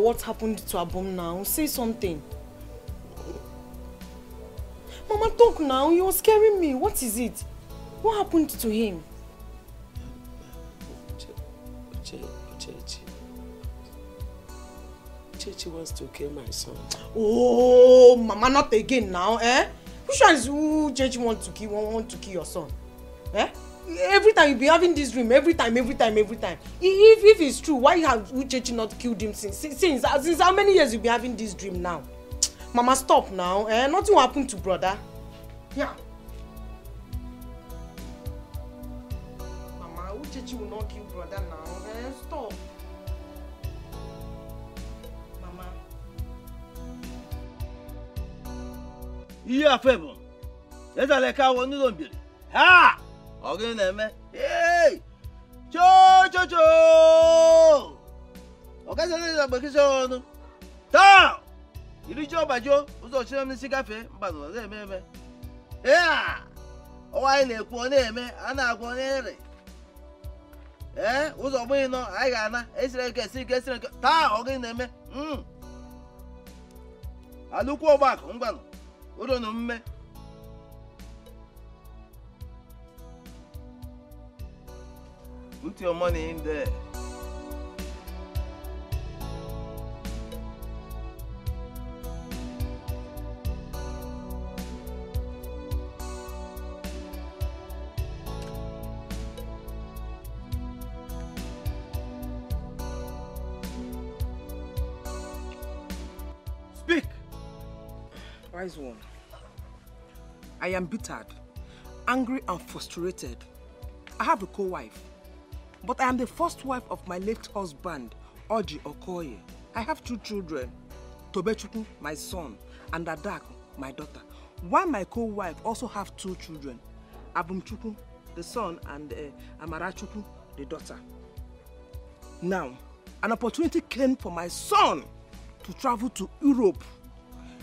Mama, what happened to Abum now? Say something. Mama, talk now. You're scaring me. What is it? What happened to him? Uchechi wants to kill my son. Oh, Mama, not again now, eh? Which one is who Chechi want to kill, want to kill your son? Eh? Every time you be having this dream, every time, every time, every time. If, if it's true, why have Uchechi not killed him since, since, since, how many years you be having this dream now? Mama, stop now, eh? Nothing will happen to brother. Yeah. Mama, Uchechi will not kill brother now, eh? Stop. Mama. ihe afe bụ ezala ka awọ n'ụlọ mbiri ọ̀gìn nẹ̀mẹ́ tsótsótsó ọ̀kẹ́sẹ̀ ní ìdàgbẹ́ kíṣẹ́ ọ̀nù tọ́! Ìrìjọ́ ọ̀bàjọ́ ụzọ̀ gafee mgbadọ̀ na-eme eme ọwa anyị na-ekwu ọ na-eme a na-agwa onye ere ee ụzọ ọgbụghị nọ anyị ga-ana esiri ike esi ike esiri ike taa ọgị na-eme alụkwu ọgbakọ ngwanụ ụlọ na omume Put your money in there. Speak. Wise one. I am bittered, angry and frustrated. I have a co-wife, but I am the first wife of my late husband, Oji Okoye. I have two children, Tobechukwu, my son, and Adaku, my daughter. While my co-wife also have two children, Abumchukwu, the son, and uh, Amarachukwu, the daughter. Now, an opportunity came for my son to travel to Europe.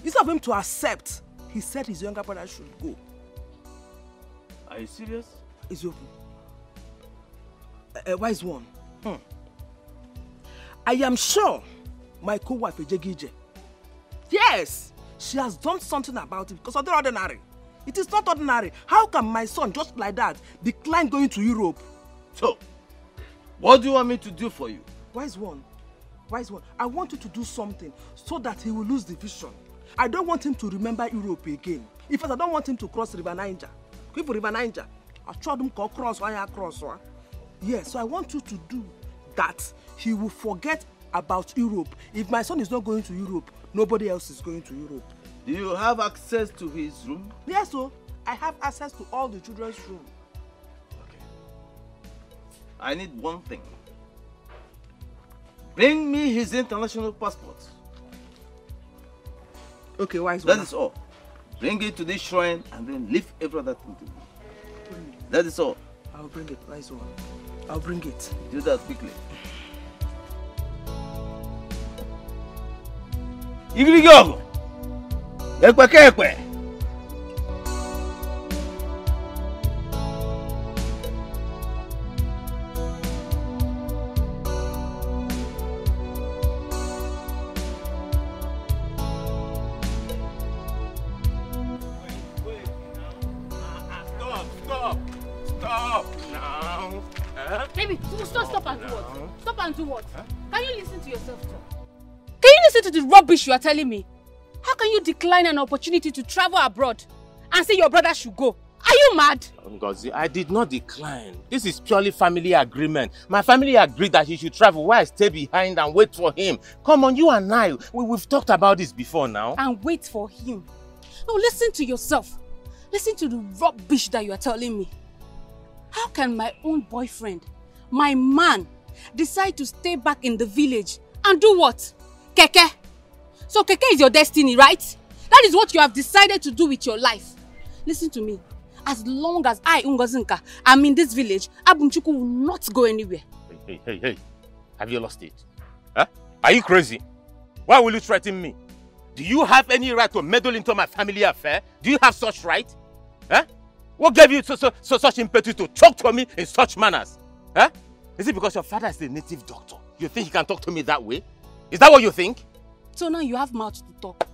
Instead of him to accept, he said his younger brother should go. Are you serious? Eziokwu. A, a wise one. Hmm. I am sure my co-wife Ejegije. Yes, she has done something about it because of the ordinary. It is not ordinary. How can my son, just like that, decline going to Europe? So, what do you want me to do for you? Wise one. Wise one. I want you to do something so that he will lose the vision. I don't want him to remember Europe again. In fact, I don't want him to cross River Niger. If River Niger, I told him to cross why I cross. One. Yes, so I want you to do that. He will forget about Europe. If my son is not going to Europe, nobody else is going to Europe. Do you have access to his room? Yes, so I have access to all the children's room. Okay. I need one thing. Bring me his international passport. Okay, wise That one. is all. Bring it to this shrine and then leave every other thing to me. That is all. I'll bring it, wise one. I'll bring it. Do that quickly. Igirigi ọgụ! Ekpe you are telling me? How can you decline an opportunity to travel abroad and say your brother should go? Are you mad? Ngozi, I did not decline. This is purely family agreement. My family agreed that he should travel while I stay behind and wait for him. Come on, you and I, we, we've talked about this before now. And wait for him. No, listen to yourself. Listen to the rubbish that you are telling me. How can my own boyfriend, my man, decide to stay back in the village and do what? Keke. So Keke is your destiny, right? That is what you have decided to do with your life. Listen to me. As long as I, Ungozinka, am in this village, Abumchukwu will not go anywhere. Hey, hey, hey, hey. have you lost it? Huh? Are you crazy? Why will you threaten me? Do you have any right to meddle into my family affair? Do you have such right? Huh? What gave you so, so, so, such impetus to talk to me in such manners? Huh? Is it because your father is a native doctor? You think he can talk to me that way? Is that what you think? So now you have mouth to talk.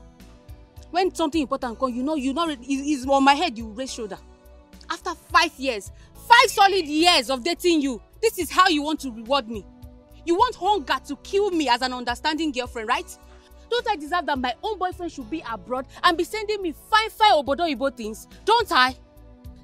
When something important come, you know, you know, is on my head, you raise shoulder. After five years, five solid years of dating you, this is how you want to reward me. You want hunger to kill me as an understanding girlfriend, right? Don't I deserve that my own boyfriend should be abroad and be sending me fine, fine obodo ibo things? Don't I?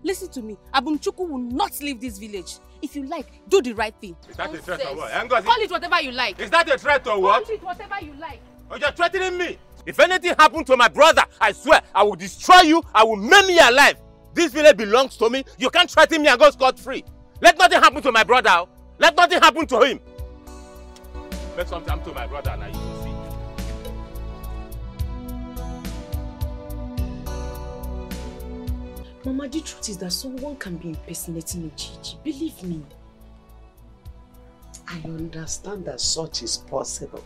Listen to me. Abumchuku will not leave this village. If you like, do the right thing. Is that a threat or Nonsense. what? Ngozi, Call it whatever you like. Is that a threat or what? Call it whatever you like. Or you're threatening me? If anything happened to my brother, I swear, I will destroy you, I will maim you alive. This village belongs to me. You can't threaten me and go scot-free. Let nothing happen to my brother. Let nothing happen to him. Let something happen to my brother and I you will see. Mama, the truth is that someone can be impersonating Ejiji. Believe me. I understand that such is possible.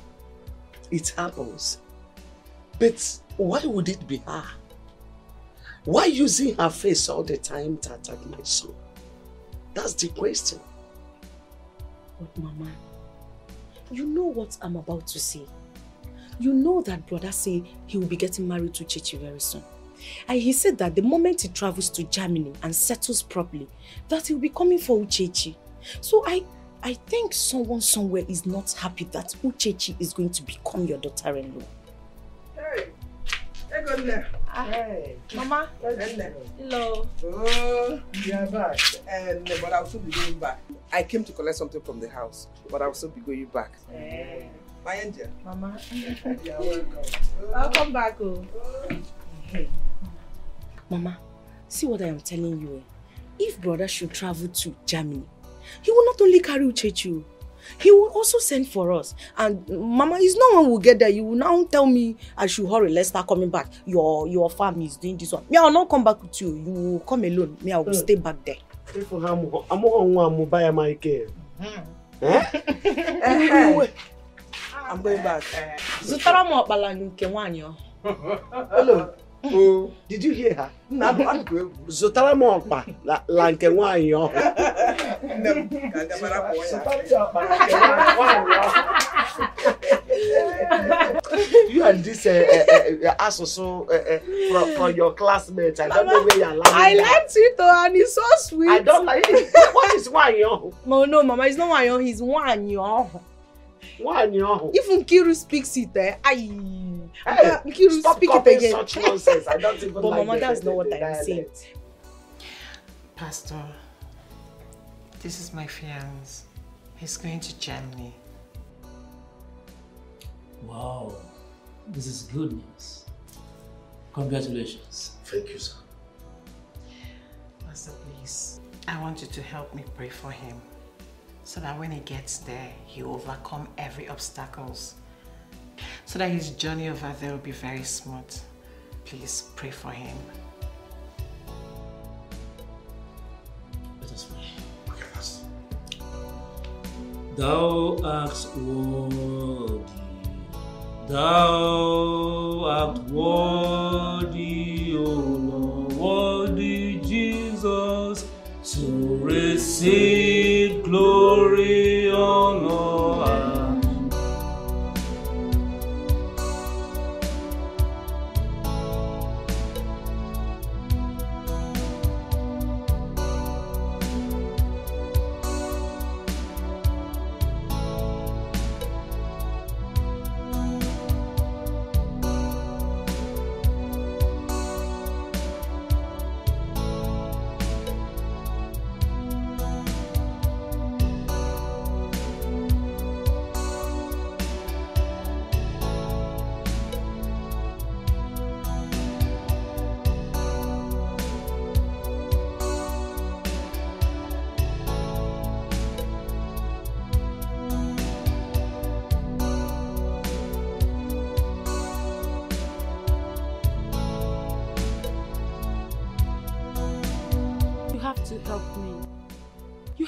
It happens. But why would it be her? Why using her face all the time to attack my son? That's the question. But Mama, you know what I'm about to say. You know that brother say he will be getting married to Chichi very soon. And he said that the moment he travels to Germany and settles properly, that he'll be coming for Uchechi. So I I think someone somewhere is not happy that Uchechi is going to become your daughter-in-law. Hey, hey, good there. Ah, hey, Mama, hello. Oh, you are back. Eh, and but I'll soon be going back. I came to collect something from the house, but I'll soon be going back. Hey. My angel. Mama, You're welcome. I'll back. Oh. Mama, see what I am telling you. eh? If brother should travel to Germany, he will not only carry Uchechi, he will also send for us. And Mama, is no one will get there. You will now tell me I should hurry. Let's start coming back. Your your farm is doing this one. Me, I will not come back with you. You will come alone. Me, I will stay back there. If amụghị nwa amụba ya Michael. I'm going back. Zụtara m ọkpala nke nwaanyị ọ. Hello. Oh, did you hear her? Zụtara m ọkpa la- nke nwaanyị ọhụụ. You and this uh, uh, asụsụ uh, from, from your classmates, I don't know where you're learning I liked it oh, and it's so sweet. I don't like it. What is nwaanyị ọhụụ? No, no, Mama, it's not nwaanyị ọ, he's nwaanyị ọ. Nwaanyị ọhụụ. If Nkiru speaks it, eh, I. Hey, Nkiru Stop speak it again. such nonsense. I don't even But like Mama, the- that's not what the I'm saying. Pastor, this is my fiance. He's going to Germany. Wow, this is good news. Congratulations. Thank you, sir. Pastor, please, I want you to help me pray for him so that when he gets there, he will overcome every obstacles so that his journey over there will be very smooth. Please pray for him. Thou art worthy, thou art worthy, O Lord, worthy Jesus, to receive glory, honor,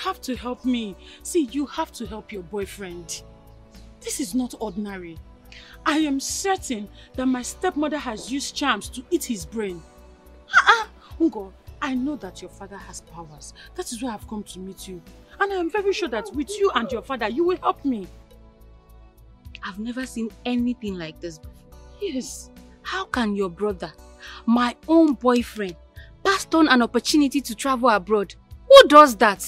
have to help me. See, you have to help your boyfriend. This is not ordinary. I am certain that my stepmother has used charms to eat his brain. Ah, uh Ungo, I know that your father has powers. That is why I've come to meet you. And I am very sure that with you and your father, you will help me. I've never seen anything like this before. Yes. How can your brother, my own boyfriend, pass on an opportunity to travel abroad? Who does that?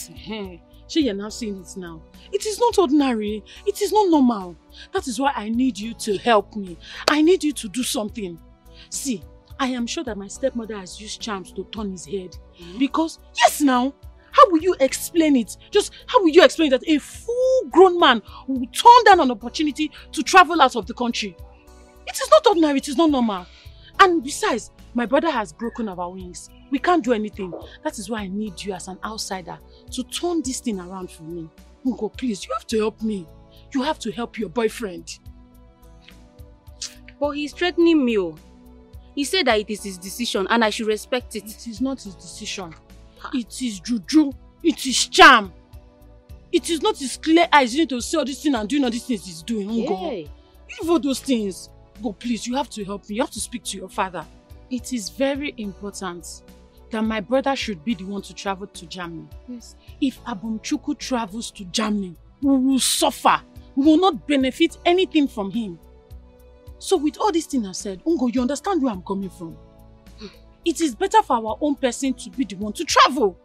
She you're now seeing it now. It is not ordinary. It is not normal. That is why I need you to help me. I need you to do something. See, I am sure that my stepmother has used charms to turn his head. Mm-hmm. Because, yes now, how will you explain it? Just how will you explain that a full-grown man will turn down an opportunity to travel out of the country? It is not ordinary, it is not normal. And besides, my brother has broken our wings. We can't do anything. That is why I need you as an outsider to turn this thing around for me. Uncle, please, you have to help me. You have to help your boyfriend. But he's threatening me. oh. He said that it is his decision and I should respect it. It is not his decision. It is juju. It is charm. It is not his clear eyes. You need to see all these things and doing all these things he's doing. Uncle. Yeah. Leave all those things. Go, please, you have to help me. You have to speak to your father. It is very important that my brother should be the one to travel to Germany. Yes. If Abumchukwu travels to Germany, we will suffer. We will not benefit anything from him. So with all these things I said, Ungo, you understand where I'm coming from. Hmm. It is better for our own person to be the one to travel.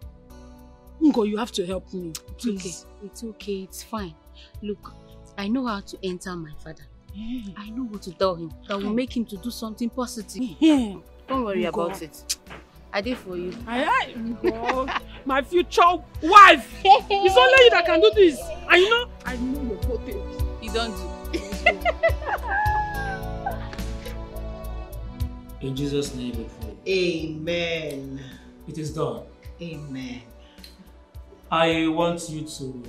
Ungo, you have to help me, It's okay. please. It's okay. It's fine. Look, I know how to enter my father. Yeah. I know what to tell him that will hmm. make him to do something positive. Yeah. Don't worry Ngo. about it. I did for you. Aye, aye, Ngo, my future wife. It's only you that can do this. And you know, I know your potential. You don't do. In Jesus' name we pray. Amen. It is done. Amen. I want you to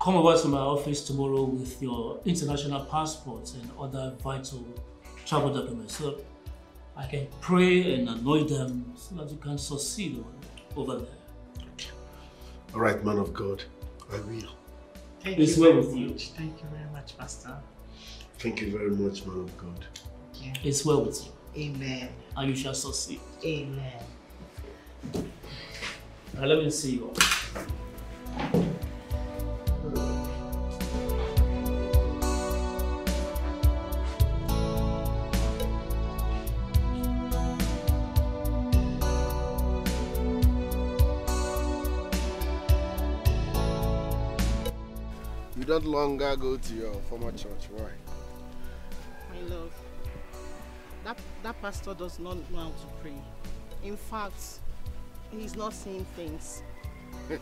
come over to my office tomorrow with your international passports and other vital travel documents so I can pray and anoint them so that you can succeed over there. All right, man of God, I will. Thank It's you well very with you. much. Thank you very much, Pastor. Thank you very much, man of God. Yeah. It's well with you, Amen. and you shall succeed. Amen. Now let me see you. You don't longer go to your former church. Why? My love, that, that pastor does not know how to pray. In fact, he's not seeing things.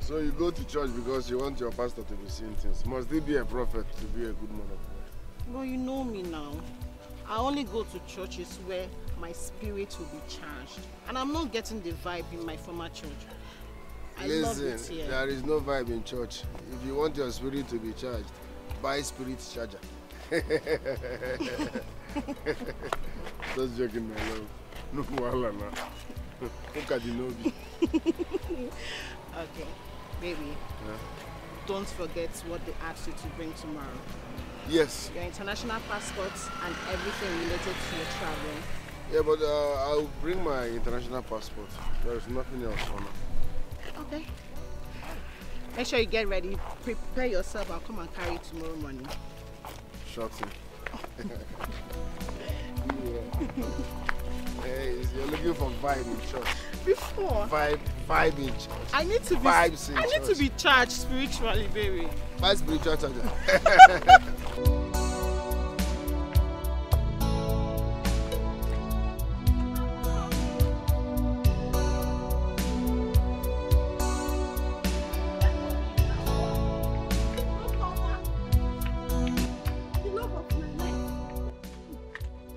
so you go to church because you want your pastor to be seeing things. Must he be a prophet to be a good man of God? Well, you know me now. I only go to churches where my spirit will be charged. And I'm not getting the vibe in my former church. I love it Listen, here. there is no vibe in church. If you want your spirit to be charged, buy spirit charger. Just joking, my love. No wahala now. Look at the Nobi. Okay, baby. Don't forget what they asked you to bring tomorrow. Yes. Your international passports and everything related to your travel. Yeah, but uh, I'll bring my international passport. There's nothing else for now. Okay. Make sure you get ready. Prepare yourself. I'll come and carry you tomorrow morning. Shorty. yeah. hey, you're looking for vibe in church. Before, Vibe, vibe in church. I need to be. Vibes in I need to be charged spiritually, baby. Buy spiritual charger.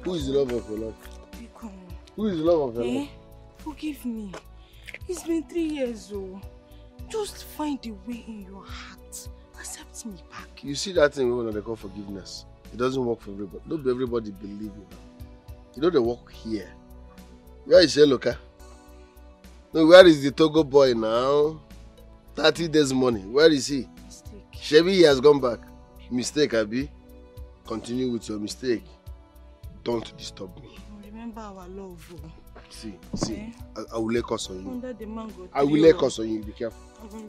Who is the love of your life? Biko, Who is the love of your eh? life? Forgive me. It's been three years, oh. Just find a way in your heart. Accept me back. You see that thing when they call forgiveness. It doesn't work for everybody. Not everybody believe you. You know they work here. Where is Eloka? No, where is the Togo boy now? 30 days money. Where is he? Mistake. Shebi he has gone back. Mistake, Abi. Continue with your mistake. Don't disturb me. Remember our love, oh. See, see, I, I will lay curse on you. Under the mango I will tree, lay oh. curse on you. Be careful.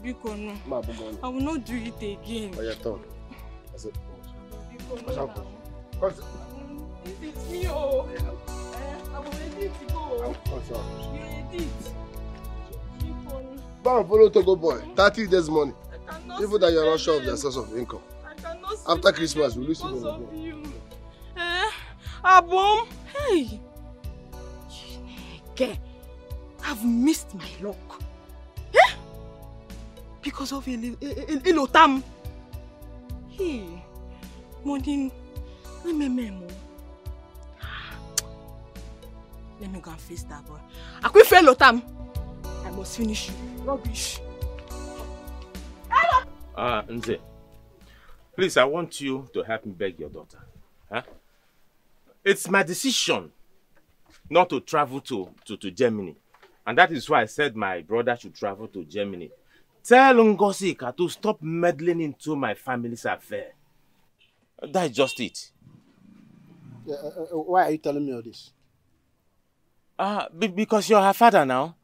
Biko, no. Ma, go on. I will not do it again. Oh, your tongue. I said, now. What's This is me, oh. Eh, I'm ready to go. You ready? And follow Togo boy. 30 days money. I Even that you're not sure of their source of income. I cannot After Christmas, we'll lose you Abom? Hey! Chineke, I've missed my luck. Eh? Because of Il- Il- Il- Ilotam. Hey, morning. Let me memo. Let me go and face that boy. Akwife Ilotam. I must finish you. Rubbish. Ah, Nze. Please, I want you to help me beg your daughter. Huh? It's my decision not to travel to, to, to Germany. And that is why I said my brother should travel to Germany. Tell Ngozika to stop meddling into my family's affair. That's just it. Uh, uh, uh, why are you telling me all this? Ah, be, because you're her father now.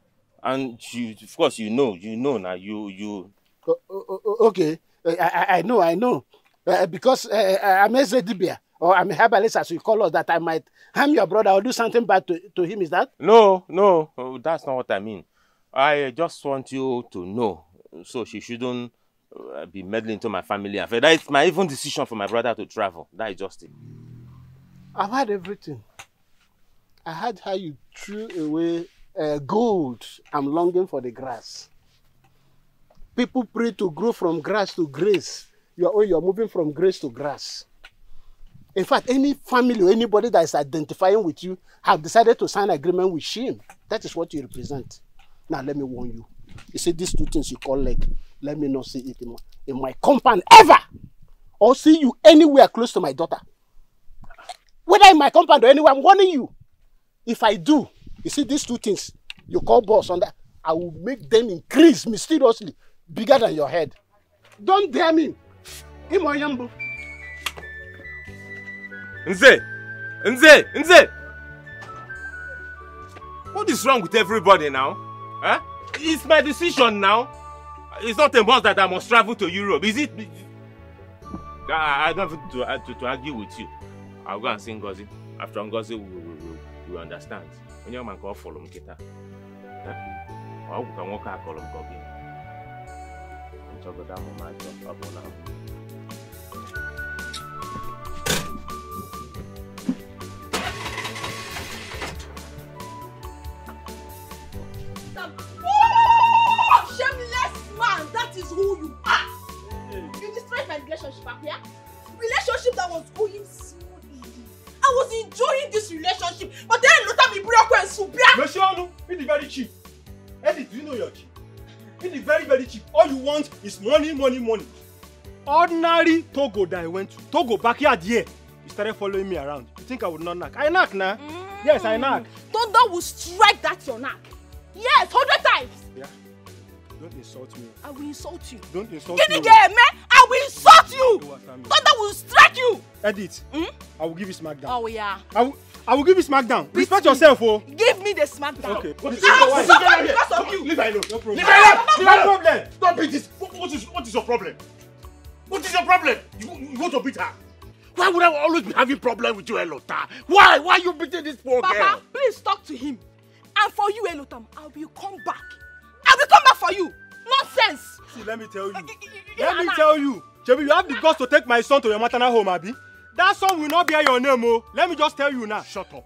And you, of course, you know, you know now, you, you, O- okay, I, I, I know, I know. Uh, because uh, uh, I'm a Zedibia, or I'm a herbalist, as you call us, that I might harm your brother or do something bad to, to him. Is that? No, no, oh, that's not what I mean. I just want you to know, so she shouldn't uh, be meddling into my family affair. That is my even decision for my brother to travel. That is just it. I've had everything. I had how you threw away uh, gold. I'm longing for the grass. People pray to grow from grass to grace. You're, oh, you're moving from grace to grass. In fact, any family or anybody that is identifying with you have decided to sign agreement with shame. That is what you represent. Now, let me warn you. You see, these two things you call leg, let me not see it in my, in my compound ever. Or see you anywhere close to my daughter. Whether in my compound or anywhere, I'm warning you. If I do, you see these two things you call boss on that, I will make them increase mysteriously, bigger than your head. Don't dare me. Imoyambo. Nze! Nze! Nze! What is wrong with everybody now? Huh? It's my decision now. It's not a must that I must travel to Europe. Is it? I, don't have to, uh, to, to argue with you. I'll go and see Ngozi. After Ngozi, we we, we, we understand. Onye ọma nke ọ fọrọ m kịta. Huh? Ọ bụ ka nwoke a kọrọ m ka ọ gị. Nchọgodo amụma ajọ, ọ bụ na Oh, man, that is who you are. You destroyed my relationship here. Relationship that was going smoothly. I was enjoying this relationship, but then at me, broke and subia. Mesionu, it is very cheap. Eddie, do you know you're cheap? It is very, very cheap. All you want is money, money, money. Ordinary Togo that I went to. Togo, backyard here. You started following me around. You think I would not knock? I knock now. Yes, I knock. Thunder will strike that your neck. Yes, hundred times. Yeah. Don't insult me. I will insult you. Don't insult Give me me. game, man. I will insult you. Thunder will strike you. Edit. I will give you smackdown. Oh yeah. I will, I will give you smackdown. Respect yourself, oh. Give me the smackdown. Okay. What is I will suffer because of you. Leave her alone. No problem. Leave her alone. Leave her alone. problem. Don't beat this. What, what is what is your problem? What is your problem? You, you want to beat her? Why would I always be having problem with you, Elota? Why? Why you beating this poor Papa, girl? please talk to him. And for you, Elotam, I will come back. I will come back for you. Nonsense. See, let me tell you. yeah, Let me tell you. Jebi, you have the guts to take my son to your maternal home, Abi. That son will not bear your name, oh. Let me just tell you now. Shut up.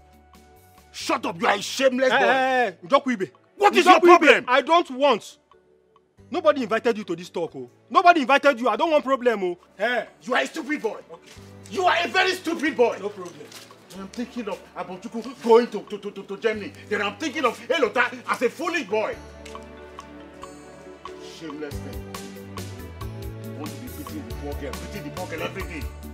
Shut up. You are a shameless boy. Eh, eh, Njokwibe. What is your Njokwibe, problem? I don't want. Nobody invited you to this talk, oh. Nobody invited you. I don't want problem, oh. Hey, you are a stupid boy. You are a very stupid boy. No problem. I'm thinking of Abochuku going to, to, to, to, to Germany. Then I'm thinking of Elota as a foolish boy. Shameless thing. You want to be beating the poor girl, beating the poor girl every day.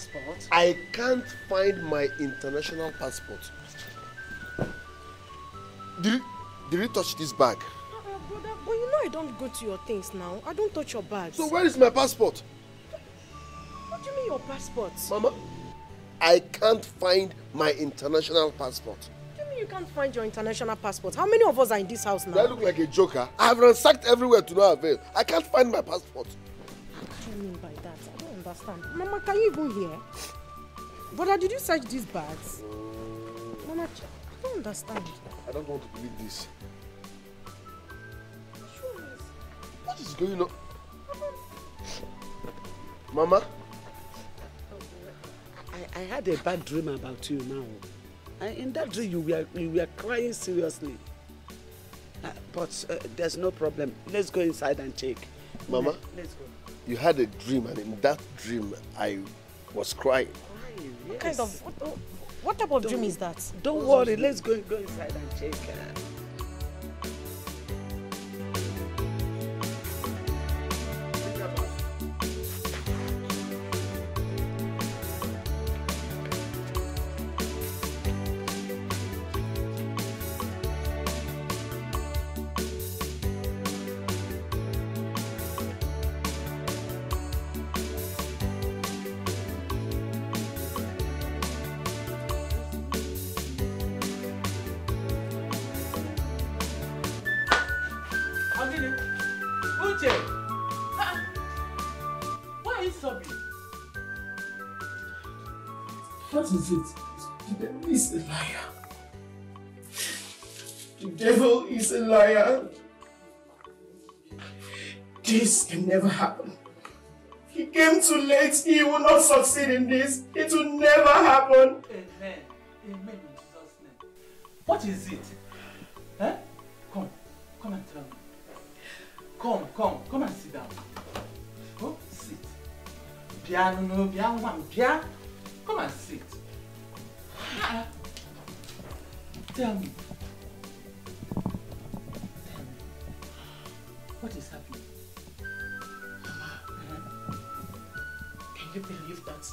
Passport? I can't find my international passport. Did you, did you touch this bag? Uh, brother, but you know I don't go to your things now. I don't touch your bags. So where is my passport? What do you mean your passport? Mama, I can't find my international passport. What do you mean you can't find your international passport? How many of us are in this house Do I now? look like a joker? I have ransacked everywhere to no avail. I can't find my passport. Understand. Mama, can you even hear? Brother, did you search these bags? Mama, I don't understand. I don't want to believe this. What is going on? Mama, I, I had a bad dream about you now. And in that dream, you were, you were crying seriously. Uh, but uh, there's no problem. Let's go inside and check. Mama, Let's go. You had a dream, and in that dream, I was crying. Crying, What yes. kind of what, what type of dream is that? Don't worry. Let's go, go inside and check. Uh, The devil is a liar. This can never happen. He came too late. He will not succeed in this. It will never happen. Amen. Amen in Jesus' name. What is it? Eh? Come, come and tell me. Come, come, come and sit down. Go, sit. Bia, no, no, Bia, one, Bia. Come and sit. Tell me. Believe that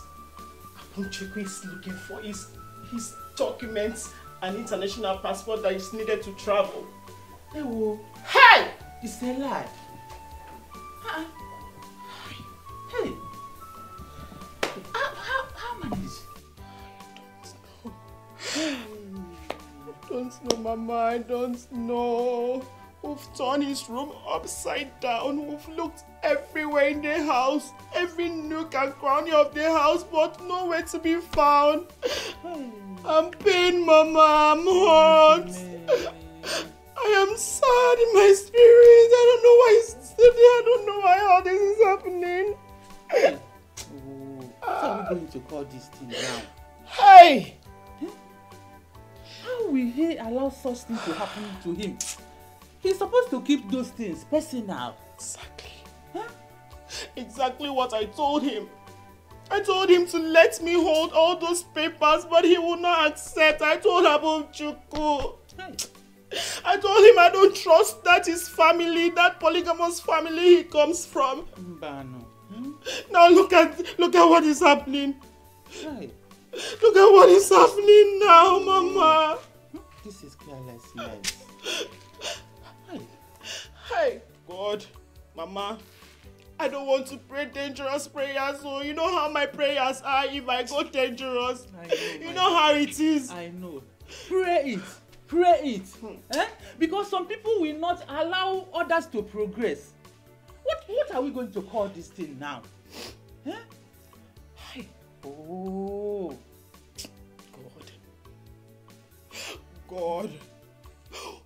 Aponchekwe is looking for his, his documents and international passport that is needed to travel? Hey. Hey! It's a lie. Ah, Hey. How, how, how manage? I don't know, Mama. I don't know. We've turned his room upside down. We've looked everywhere in the house, every nook and cranny of the house, but nowhere to be found. I'm pain, Mama. I'm hurt. I am sad in my spirit. I don't know why it's still there. I don't know why all this is happening. What are we going to call this thing now? Hey! How will he allow such things to happen to him? He's supposed to keep those things personal. Exactly. Exactly what I told him. I told him to let me hold all those papers, but he would not accept. I told Abu Chuku. I told him I don't trust that his family, that polygamous family he comes from. Mbano. Now look at look at what is happening. Hey, Look at what is happening now, Mama. this is carelessness. Hey, God, Mama, I don't want to pray dangerous prayers. So you know how my prayers are if I go dangerous. I know, you know how it is. I know. Pray it. Pray it. Eh? Because some people will not allow others to progress. What what are we going to call this thing now? Eh? Hi. Oh. God,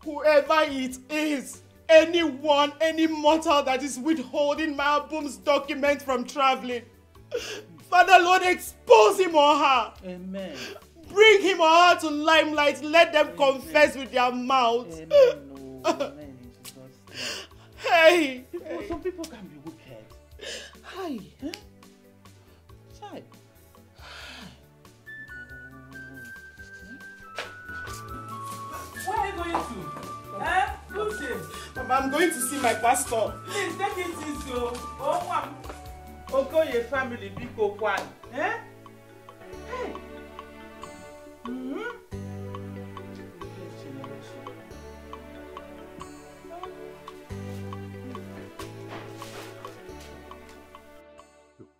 whoever it is, anyone, any mortal that is withholding my Abum's document from traveling, Father Lord, expose him or her. Amen. Bring him or her to limelight. Let them confess with their mouths. Amen. Oh, amen. Jesus' name. Hey, some people can be wicked. Hi. Eh? Chai. Where are you going to? Eh? Who's it? Mama, I'm going to see my pastor. Please take it easy o. Oh, one. Okoye family biko kwan. Eh? Hey. Mm-hmm.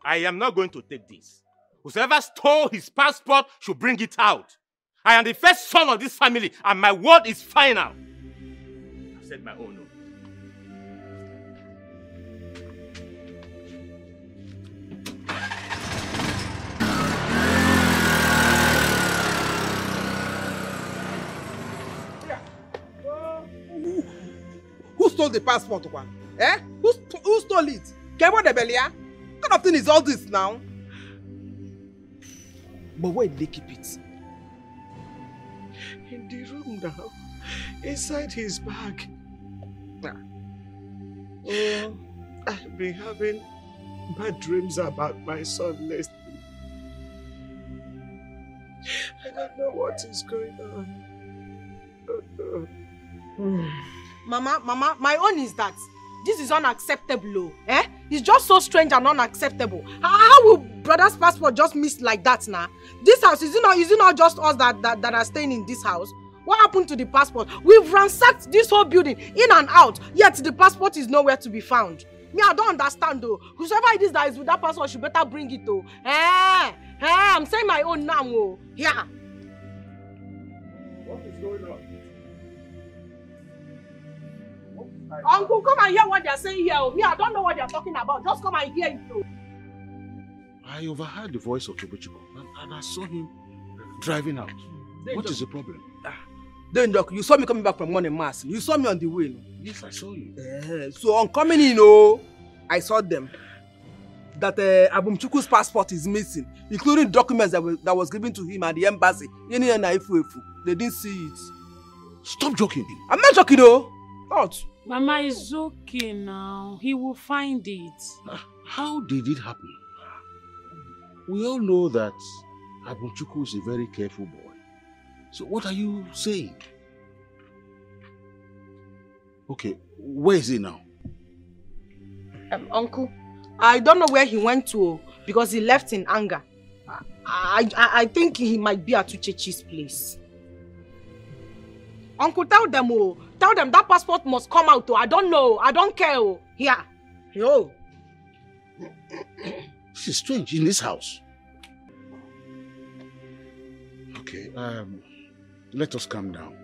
I am not going to take this. Whoever stole his passport should bring it out. I am the first son of this family, and my word is final. I've said my own. Who stole the passport, one? Eh? Who, st- who stole it? Kebo de Belia? What kind of thing is all this now? But where did they keep it? In the room now, inside his bag. Oh, I've been having bad dreams about my son lately. I don't know what is going on. Mama, Mama, my own is that this is unacceptable. oh, Eh? It's just so strange and unacceptable. How will brother's passport just miss like that now? This house is it not? Is it not just us that, that that are staying in this house? What happened to the passport? We've ransacked this whole building in and out, yet the passport is nowhere to be found. Me, I don't understand though. Whoever it is that is with that passport should better bring it though. Eh? Eh? I'm saying my own now. Oh, yeah. What is going on? Uncle, come and hear what they're saying here. oh. Me, I don't know what they're talking about. Just come and hear it though. I overheard the voice of Tobechukwu and, and I saw him driving out. What is the problem? Then, Doc, you saw me coming back from morning mass. You saw me on the way. Yes, I saw you. Eh, so on coming in, oh, I saw them. That uh, Abumchukwu's passport is missing, including documents that, was that was given to him at the embassy. In in Ifu They didn't see it. Stop joking. I'm not joking, though. Not. Mama is okay now. He will find it. How did it happen? We all know that Abumchukwu is a very careful boy. So what are you saying? Okay, where is he now? Um, uncle, I don't know where he went to because he left in anger. I, I, I think he might be at Uchechi's place. Uncle, tell them, oh, tell them that passport must come out. Oh. I don't know. I don't care. Oh. Here. Yo. This is strange in this house. Okay, um, let us calm down.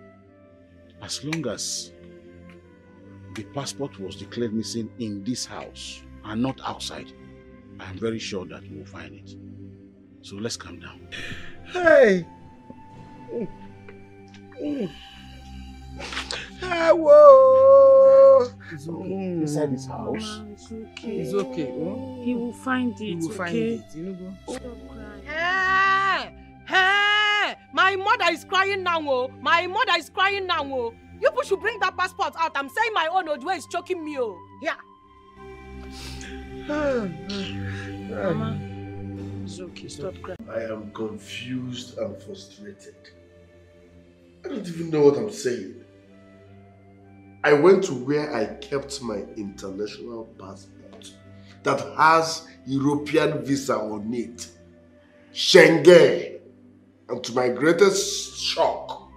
As long as the passport was declared missing in this house and not outside, I am very sure that we will find it. So let's calm down. Hey! Hey, whoa! Mm. Inside this house? Ah, it's okay. It's okay. oh. He will find it. He will find okay? it. You know, go. Hey! Hey! My mother is crying now. Oh. My mother is crying now. Oh. You people should bring that passport out. I'm saying my own oh, Odwe is choking me. Oh. Yeah. Mama, it's okay. Stop crying. I am confused and frustrated. I don't even know what I'm saying. I went to where I kept my international passport that has European visa on it. Schengen. And to my greatest shock,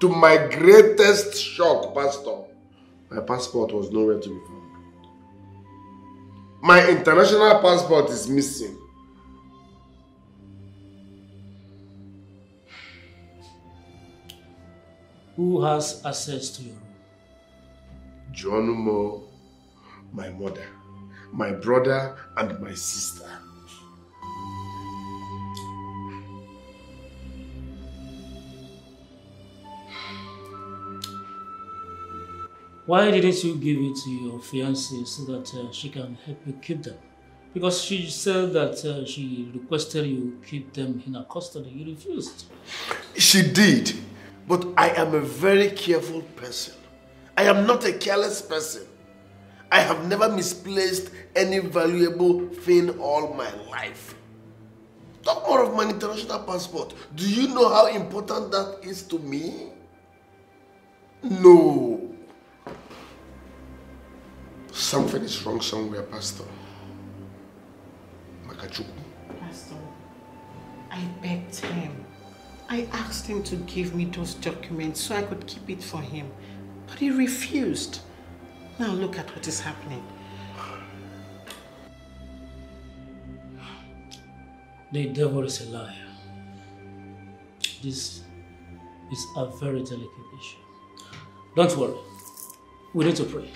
to my greatest shock, Pastor, my passport was nowhere to be found. My international passport is missing. Who has access to your room? John Mo, my mother, my brother, and my sister. Why didn't you give it to your fiancée so that uh, she can help you keep them? Because she said that uh, she requested you keep them in her custody. You refused. She did, but I am a very careful person. I am not a careless person. I have never misplaced any valuable thing all my life. Talk more of my international passport. Do you know how important that is to me? No. Something is wrong somewhere, Pastor. Makachuku. Pastor, I begged him. I asked him to give me those documents so I could keep it for him. But he refused. Now look at what is happening. The devil is a liar. This is a very delicate issue. Don't worry. We need to pray.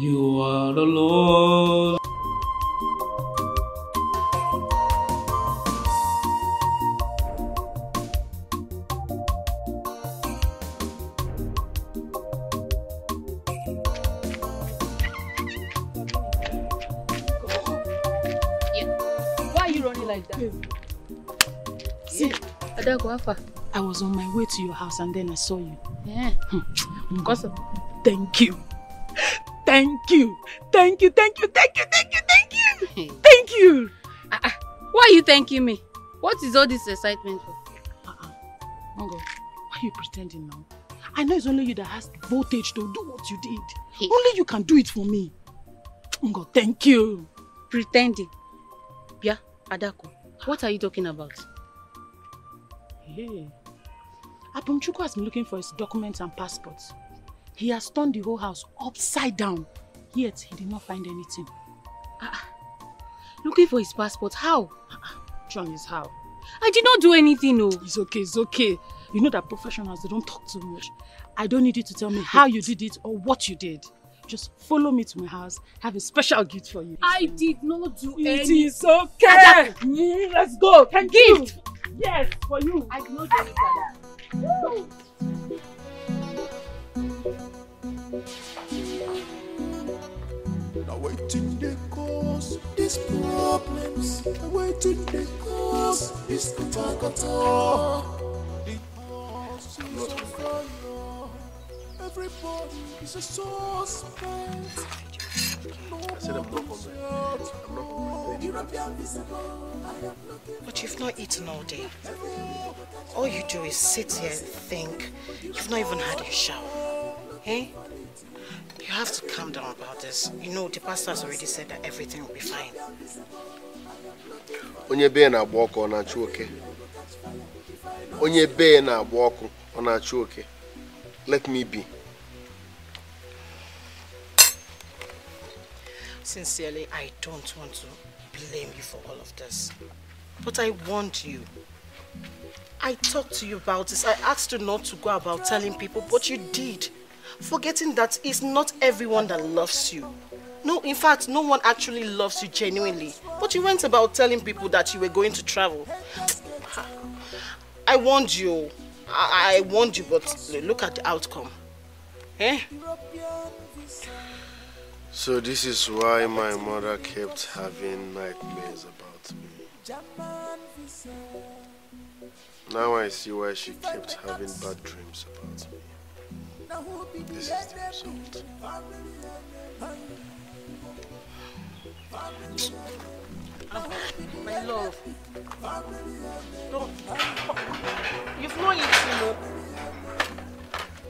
You are the Lord. Why are you running like that? See, Adago, Alpha. I was on my way to your house and then I saw you. Yeah. Because of Thank you. Thank you. Thank you. Thank you. Thank you. Thank you. Thank you. Thank you. Ah, ah. Why are you thanking me? What is all this excitement for? Ah, Mongo, why are you pretending now? I know it's only you that has the voltage to do what you did. Only you can do it for me. Mongo, thank you. Pretending. Yeah, Adako. What are you talking about? Hey. Abumchukwu has been looking for his documents and passports. He has turned the whole house upside down. Yet he did not find anything. Looking for his passport? How? John is how? I did not do anything, no. It's okay, it's okay. You know that professionals, they don't talk too much. I don't need you to tell me how you did it or what you did. Just follow me to my house. Have a special gift for you. I did not do It any. is okay. Mm, let's go. Thank Gift. you. Yes, for you. I did not do anything. Now waiting they cause these problems. Now waiting they cause this kata kata. The house is on fire. Everybody is a suspect. I said I'm not hungry. I'm not hungry. European visible. I am looking But you've not eaten all day. All you do is sit here and think. You've not even had your shower. Eh? You have to calm down about this. You know, the pastor has already said that everything will be fine. Onye be na-agba ọkụ ọ na-achụ oke. Onye be na-agba ọkụ ọ na-achụ oke. Let me be. Sincerely, I don't want to blame you for all of this. But I warned you. I talked to you about this. I asked you not to go about telling people, but you did. Forgetting that it's not everyone that loves you. No, in fact, no one actually loves you genuinely. But you went about telling people that you were going to travel. I warned you. I, I warned you, but look at the outcome. Eh? So this is why my mother kept having nightmares about me. Now I see why she kept having bad dreams about me. This is the result. My love. Don't. You've not eaten, no.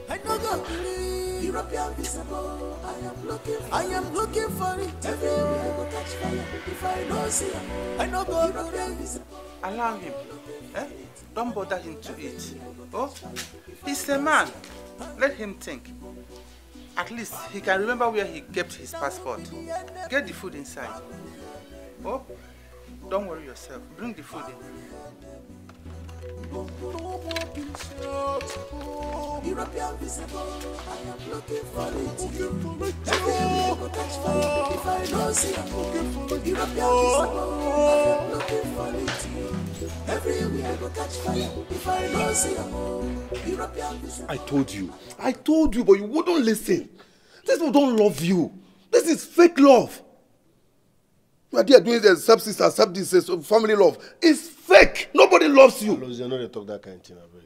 I know believe European visible. I am looking I am looking for it. Everywhere I go catch fire. If I don't see it, I know God European visible. Allow him. Eh? Don't bother him to eat. Oh, he's a man. Let him think. At least he can remember where he kept his passport. Get the food inside. Oh, don't worry yourself. Bring the food in. Everywhere I go catch fire, if I don't see a European visible, I am looking for it. Everywhere I go catch fire, if I don't see a European visible. I told you. I told you, but you wouldn't listen. These people don't love you. This is fake love. You are there doing the sub sister, sub this, uh, family love. It's fake. Nobody loves you. Alozie, I know they talk that kind of thing, abeg.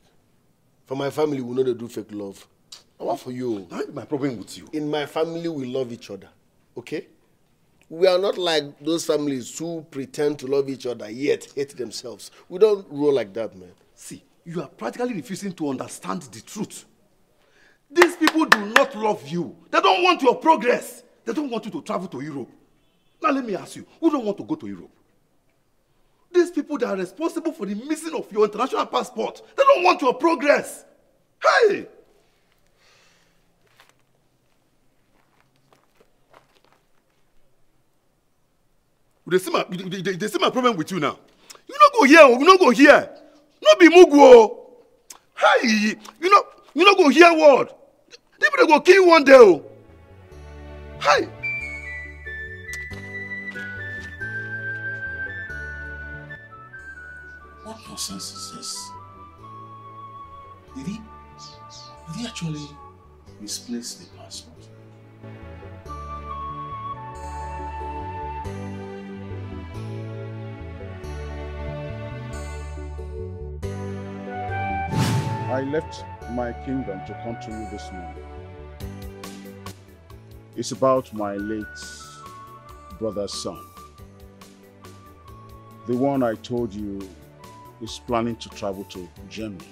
For my family, we know they do fake love. What for you? That my problem with you. In my family, we love each other. Okay? We are not like those families who pretend to love each other yet hate themselves. We don't roll like that, man. See, you are practically refusing to understand the truth. These people do not love you. They don't want your progress. They don't want you to travel to Europe. Now let me ask you, who don't want to go to Europe? These people that are responsible for the missing of your international passport, they don't want your progress. Hey! They see my, they, see my problem with you now. You no go here, oh, you no go here. No be mugu o. Hey, you know, you no go hear word. They people go kill you one day o. Hey. What nonsense is this? Did he, did he actually misplace the passport? I left my kingdom to come to you this morning. It's about my late brother's son. The one I told you is planning to travel to Germany.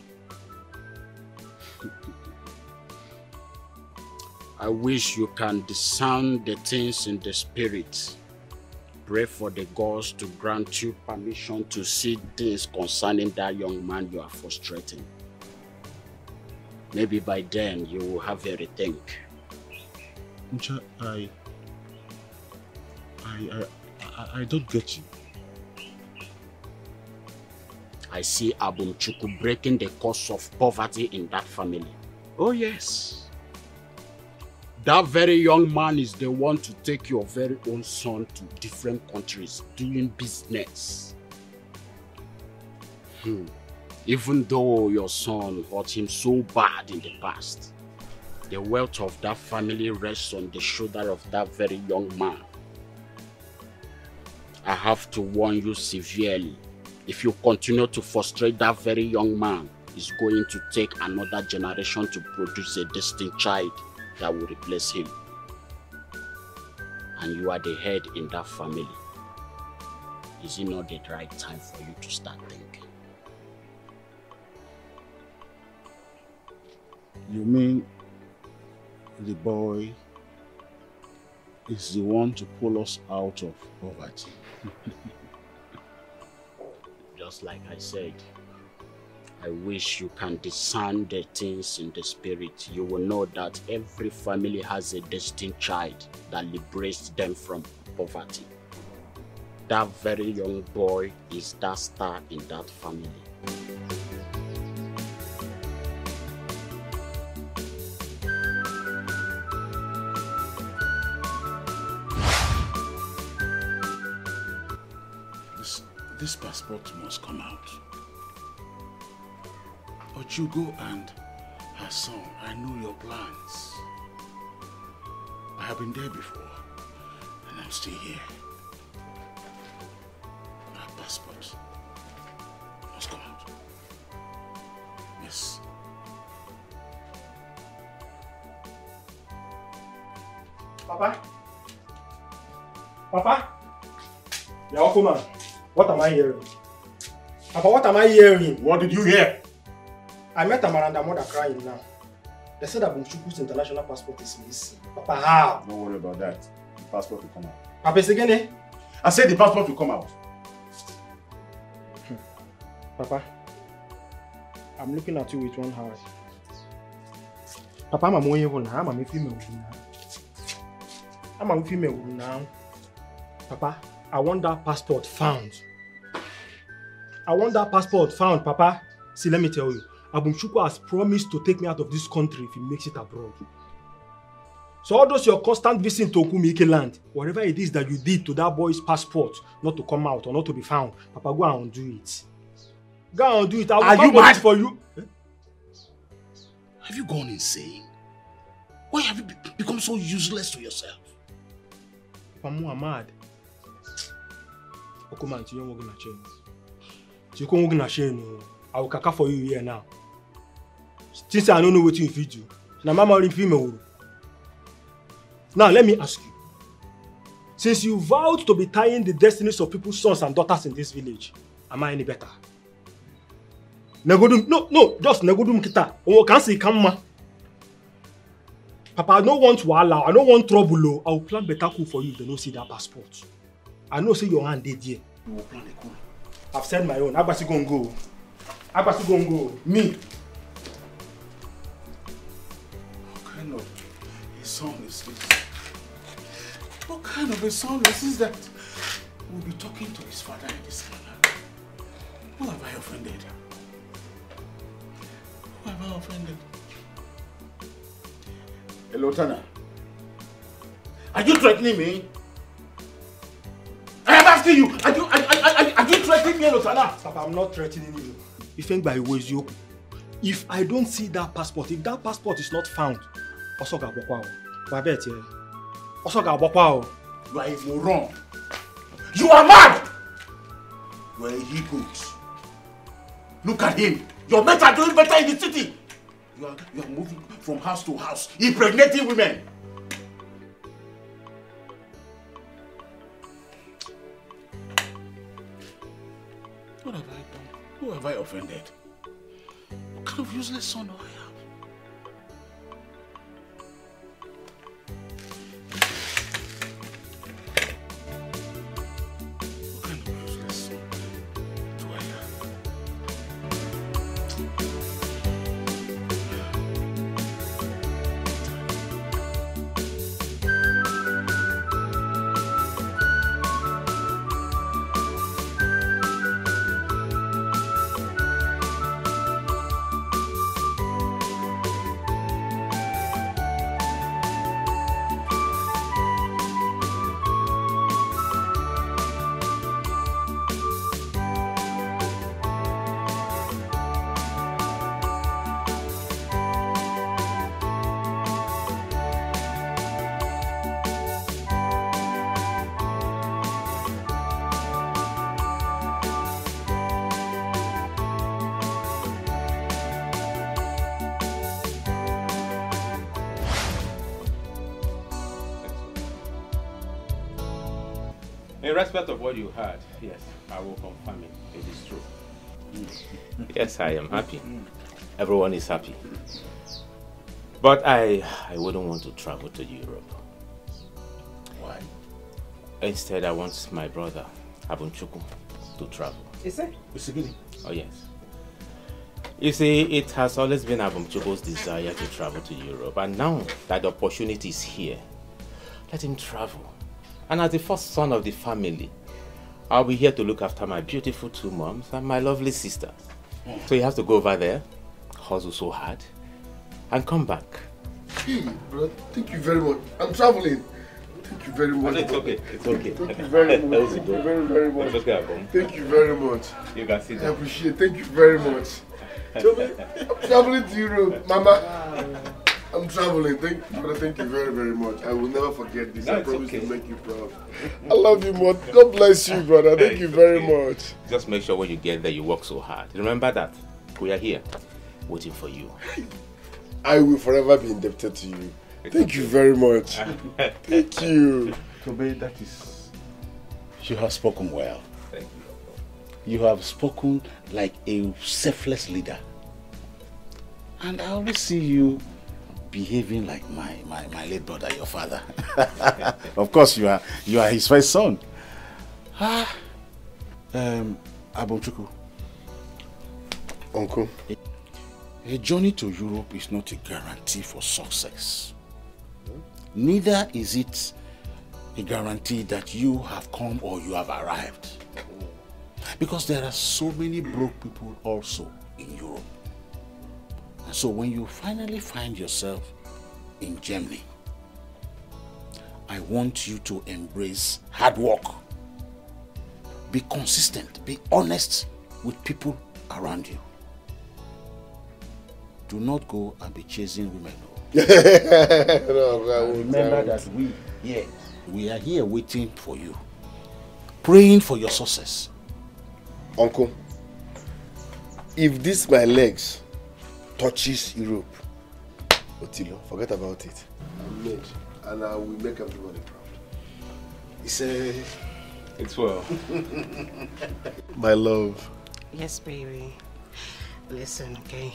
I wish you can discern the things in the spirit. Pray for the gods to grant you permission to see things concerning that young man you are frustrating. Maybe by then you will have a rethink. I, I, I, I don't get you. I see Abumchukwu breaking the curse of poverty in that family. Oh, yes. That very young man is the one to take your very own son to different countries doing business. Hmm. Even though your son hurt him so bad in the past, the wealth of that family rests on the shoulder of that very young man. I have to warn you severely. If you continue to frustrate that very young man, it's going to take another generation to produce a destined child that will replace him. And you are the head in that family. Is it not the right time for you to start thinking? You mean the boy is the one to pull us out of poverty? Just like I said, I wish you can discern the things in the spirit. You will know that every family has a destined child that liberates them from poverty. That very young boy is that star in that family. This, passport must come out. Ochugo and her son, I know your plans. I have been there before, and I'm still here. That passport must come out. Yes. Papa? Papa? Yeah, Uncle man. What am I hearing? Papa, what am I hearing? What did you hear? I met Amara and her mother crying now. They said that Bumchuku's international passport is missing. Papa, how? Don't worry about that. The passport will come out. Papa, it's again, eh? I said the passport will come out. Papa, I'm looking at you with one eye. papa ama m onye bụ na ama m ife imewuru na ama m ife imewuru na papa i want that passport found i want that passport found papa see let me tell you abumchukwu has promised to take me out of this country if he makes it abroad so all those your constant visit to okumike land whatever it is that you did to that boy's passport not to come out or not to be found papa go and do it go and do it i will Are come you mad? for you eh? Have you gone insane? Why have you become so useless to yourself? Pamu are mad. Okuman, tinye onwe gị na chain. Tinye onwe gị na chain o. I will kaka for you here now. Since I don't know wetin you fit do, na mama ori fit mewuru. Now let me ask you. Since you vowed to be tying the destinies of people's sons and daughters in this village, am I any better? Negodum, no, no, just negodum kita. Onwo kan si kan mma. Papa, I no want wahala, I no want trouble. I will plan better coup for you if they no see that passport. I know say your hand dey there. You will a coup. I've said my own. Agbasi go go. Agbasi go go. Me. What kind of a son is this? What kind of a son is this that will be talking to his father in this manner? Who have I offended? Who have I offended? Hello, Tana. Are you threatening me? Asking you, are you, are, are, are, are you threatening me, Lotana? Papa, I'm not threatening you. Ifengba iwo eziokwu. If I don't see that passport, if that passport is not found, ọsọ ga-agbakwa o. Gba bet ye. Ọsọ ga-agbakwa o. You are a moron. You are mad! You are a he-goat. Look at him. Your mates are doing better in the city. You are, you are moving from house to house, impregnating women. Who have I offended? What kind of useless son do I In respect of what you heard, yes, I will confirm it. It is true. yes, I am happy. Mm. Everyone is happy. But I, I wouldn't want to travel to Europe. Why? Instead, I want my brother, Abumchukwu, to travel. Is it? Usigili. Oh, yes. You see, it has always been Abumchukwu's desire to travel to Europe, and now that the opportunity is here, let him travel. And as the first son of the family, I'll be here to look after my beautiful two moms and my lovely sister. So you have to go over there, hustle so hard, and come back. Hey, bro, thank you very much. I'm traveling. Thank you very much. It's okay. It's okay. Thank you very much. Thank you very, very much. It's okay, Thank you very much. You can sit I down. appreciate Thank you very much. Toby, I'm traveling to Europe. Mama, I'm traveling. Thank you, brother. Thank you very, very much. I will never forget this. No, I promise okay. to make you proud. I love you, more. God bless you, brother. Thank you very much. Just make sure when you get there, you work so hard. Remember that. We are here, waiting for you. I will forever be indebted to you. Thank you very much. Thank you. Tobe, that is. You have spoken well. Thank you. You have spoken like a selfless leader. And I always see you behaving like my, my, my late brother, your father. of course, you are you are his first son. Ah, um, Abumchukwu. Uncle. A journey to Europe is not a guarantee for success. Neither is it a guarantee that you have come or you have arrived. Because there are so many broke people also in Europe. And so when you finally find yourself in Germany, I want you to embrace hard work. Be consistent, be honest with people around you. Do not go and be chasing women. oh. No, I Remember that we here, we are here waiting for you, praying for your success. Uncle, if this my legs touches Europe, Otilo, forget about it. I'm made, and I will make everybody proud. It's a... It's well. my love. Yes, baby. Listen, okay?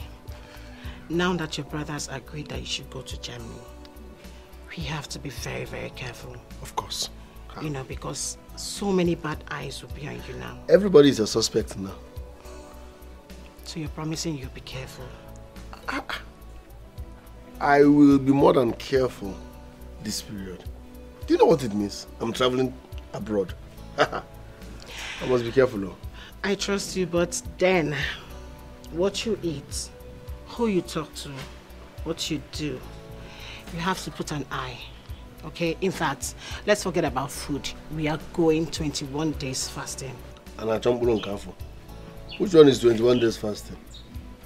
Now that your brothers agreed that you should go to Germany, we have to be very, very careful. Of course. You know, because so many bad eyes will be on you now. Everybody is a suspect now. So you're promising you'll be careful. I will be more than careful this period. Do you know what it means? I'm traveling abroad. I must be careful though. I trust you, but then what you eat, who you talk to, what you do, you have to put an eye. Okay? In fact, let's forget about food. We are going 21 days fasting. And I jump on careful. Which one is 21 days fasting?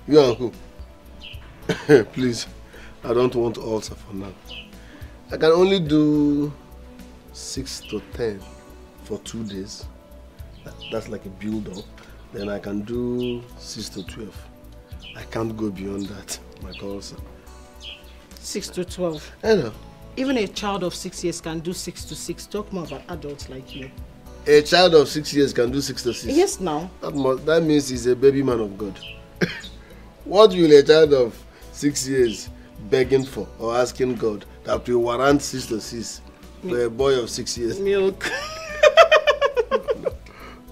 You and who? Please, I don't want ulcer for now. I can only do 6 to 10 for two days. That's like a build up. Then I can do 6 to 12. I can't go beyond that. My ulcer. 6 to 12. I know. Even a child of 6 years can do 6 to 6. Talk more about adults like you. A child of 6 years can do 6 to 6. Yes, now. That, must, that means he's a baby man of God. what will a child of 6 years begging for or asking God that we warrant 6 to 6 for a boy of 6 years? Milk.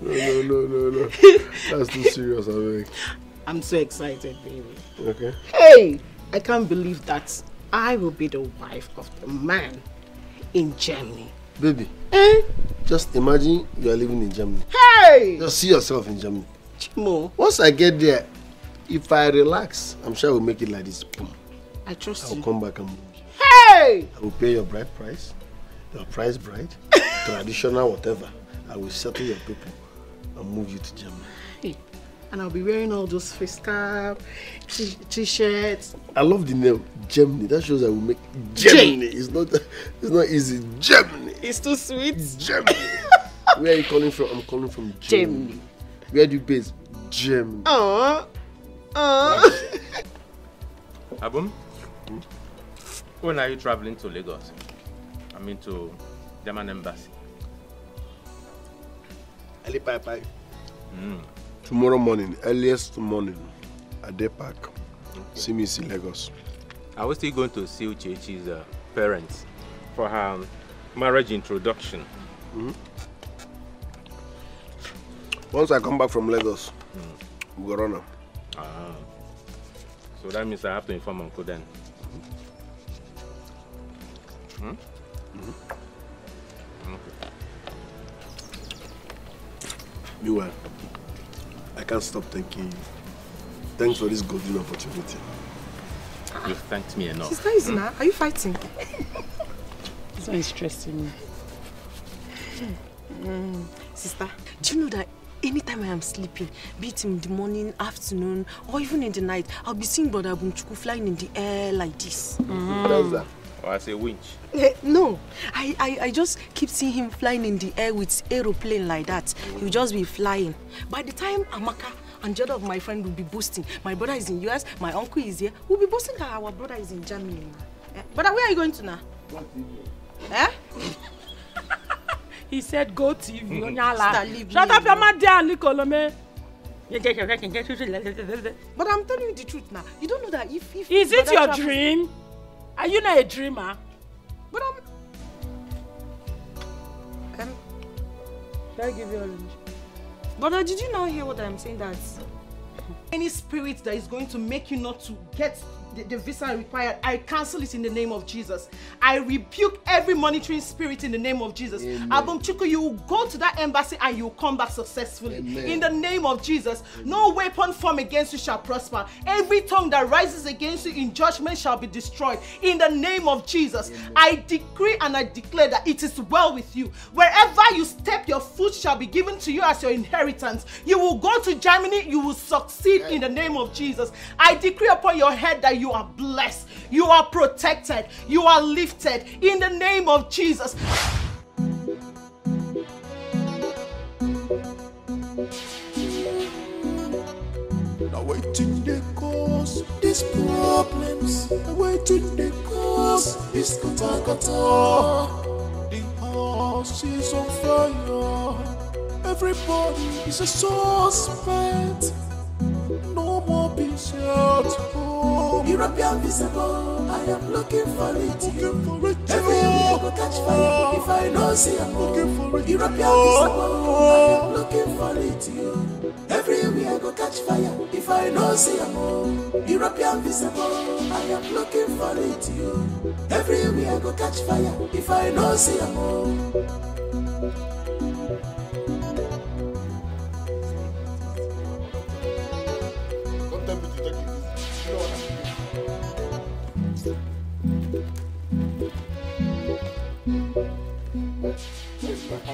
No, no, no, no, no. That's too serious, I think. I'm so excited, baby. Okay. Hey! I can't believe that I will be the wife of the man in Germany. Baby, Eh? just imagine you are living in Germany. Hey! Just see yourself in Germany. Chimo. Once I get there, if I relax, I'm sure I will make it like this. Boom. I trust I will you. come back and Hey! I will pay your bride price, your price bride, traditional whatever. I will settle your people and move you to Germany. Hey. And I'll be wearing all those face cap, t-shirts. I love the name Germany. That shows I will make Germany. It's not it's not easy. Germany. It's too sweet. Germany. Where are you calling from? I'm calling from Germany. Germany. Where do you base? Germany. Aww. Aww. Abum, when are you traveling to Lagos? I mean to German embassy. Ali Pai Pai. Mm. Tomorrow morning, earliest morning, at the park. See me in Lagos. I we still going to see Uchechi's uh, parents for her marriage introduction? Mhm. Once I come back from Lagos, we go run am. Ah. So that means I have to inform Uncle then. Hmm? Okay. Meanwhile, I can't stop thanking you. Thanks for this golden opportunity. You've thanked me enough. Sister Izina, are you fighting? This one is stressing me. Mm. Sister, do you know that anytime I am sleeping, be it in the morning, afternoon, or even in the night, I'll be seeing Brother Bunchuku flying in the air like this. How's that? Or as a winch. Eh, no, I, I, I just keep seeing him flying in the air with aeroplane like that. He'll just be flying. By the time Amaka and the other of my friend will be boasting, my brother is in US, my uncle is here, we'll be boasting that our brother is in Germany. Eh, brother, where are you going to now? Eh? He said go TV. Sister, Onyala. leave Shut me up your alone. mouth there, Nicolome. But I'm telling you the truth now. You don't know that if if Is it your travels- dream? Are you not a dreamer? But I'm. Um, should I give you orange? Brother, did you not hear what I'm saying? That Any spirit that is going to make you not to get the, the visa required, I cancel it in the name of Jesus. I rebuke every monitoring spirit in the name of Jesus. Amen. Abumchukwu, you will go to that embassy and you will come back successfully. Amen. In the name of Jesus, no weapon formed against you shall prosper. Every tongue that rises against you in judgment shall be destroyed. In the name of Jesus, I decree and I declare that it is well with you. Wherever you step, your foot shall be given to you as your inheritance. You will go to Germany, you will succeed in the name of Jesus. I decree upon your head that you are blessed, you are protected, you are lifted in the name of Jesus. Waiting cause these problems. Waiting cause this kata kata. The house is on fire. Everybody is a suspect. No more peace at home. European visible, I am looking for it. Everywhere go catch fire. If I don't see a looking for it. European visible, I am looking for it. Everywhere go catch fire. If I don't see a European visible, I am looking for it. Everywhere go catch fire. If I don't see a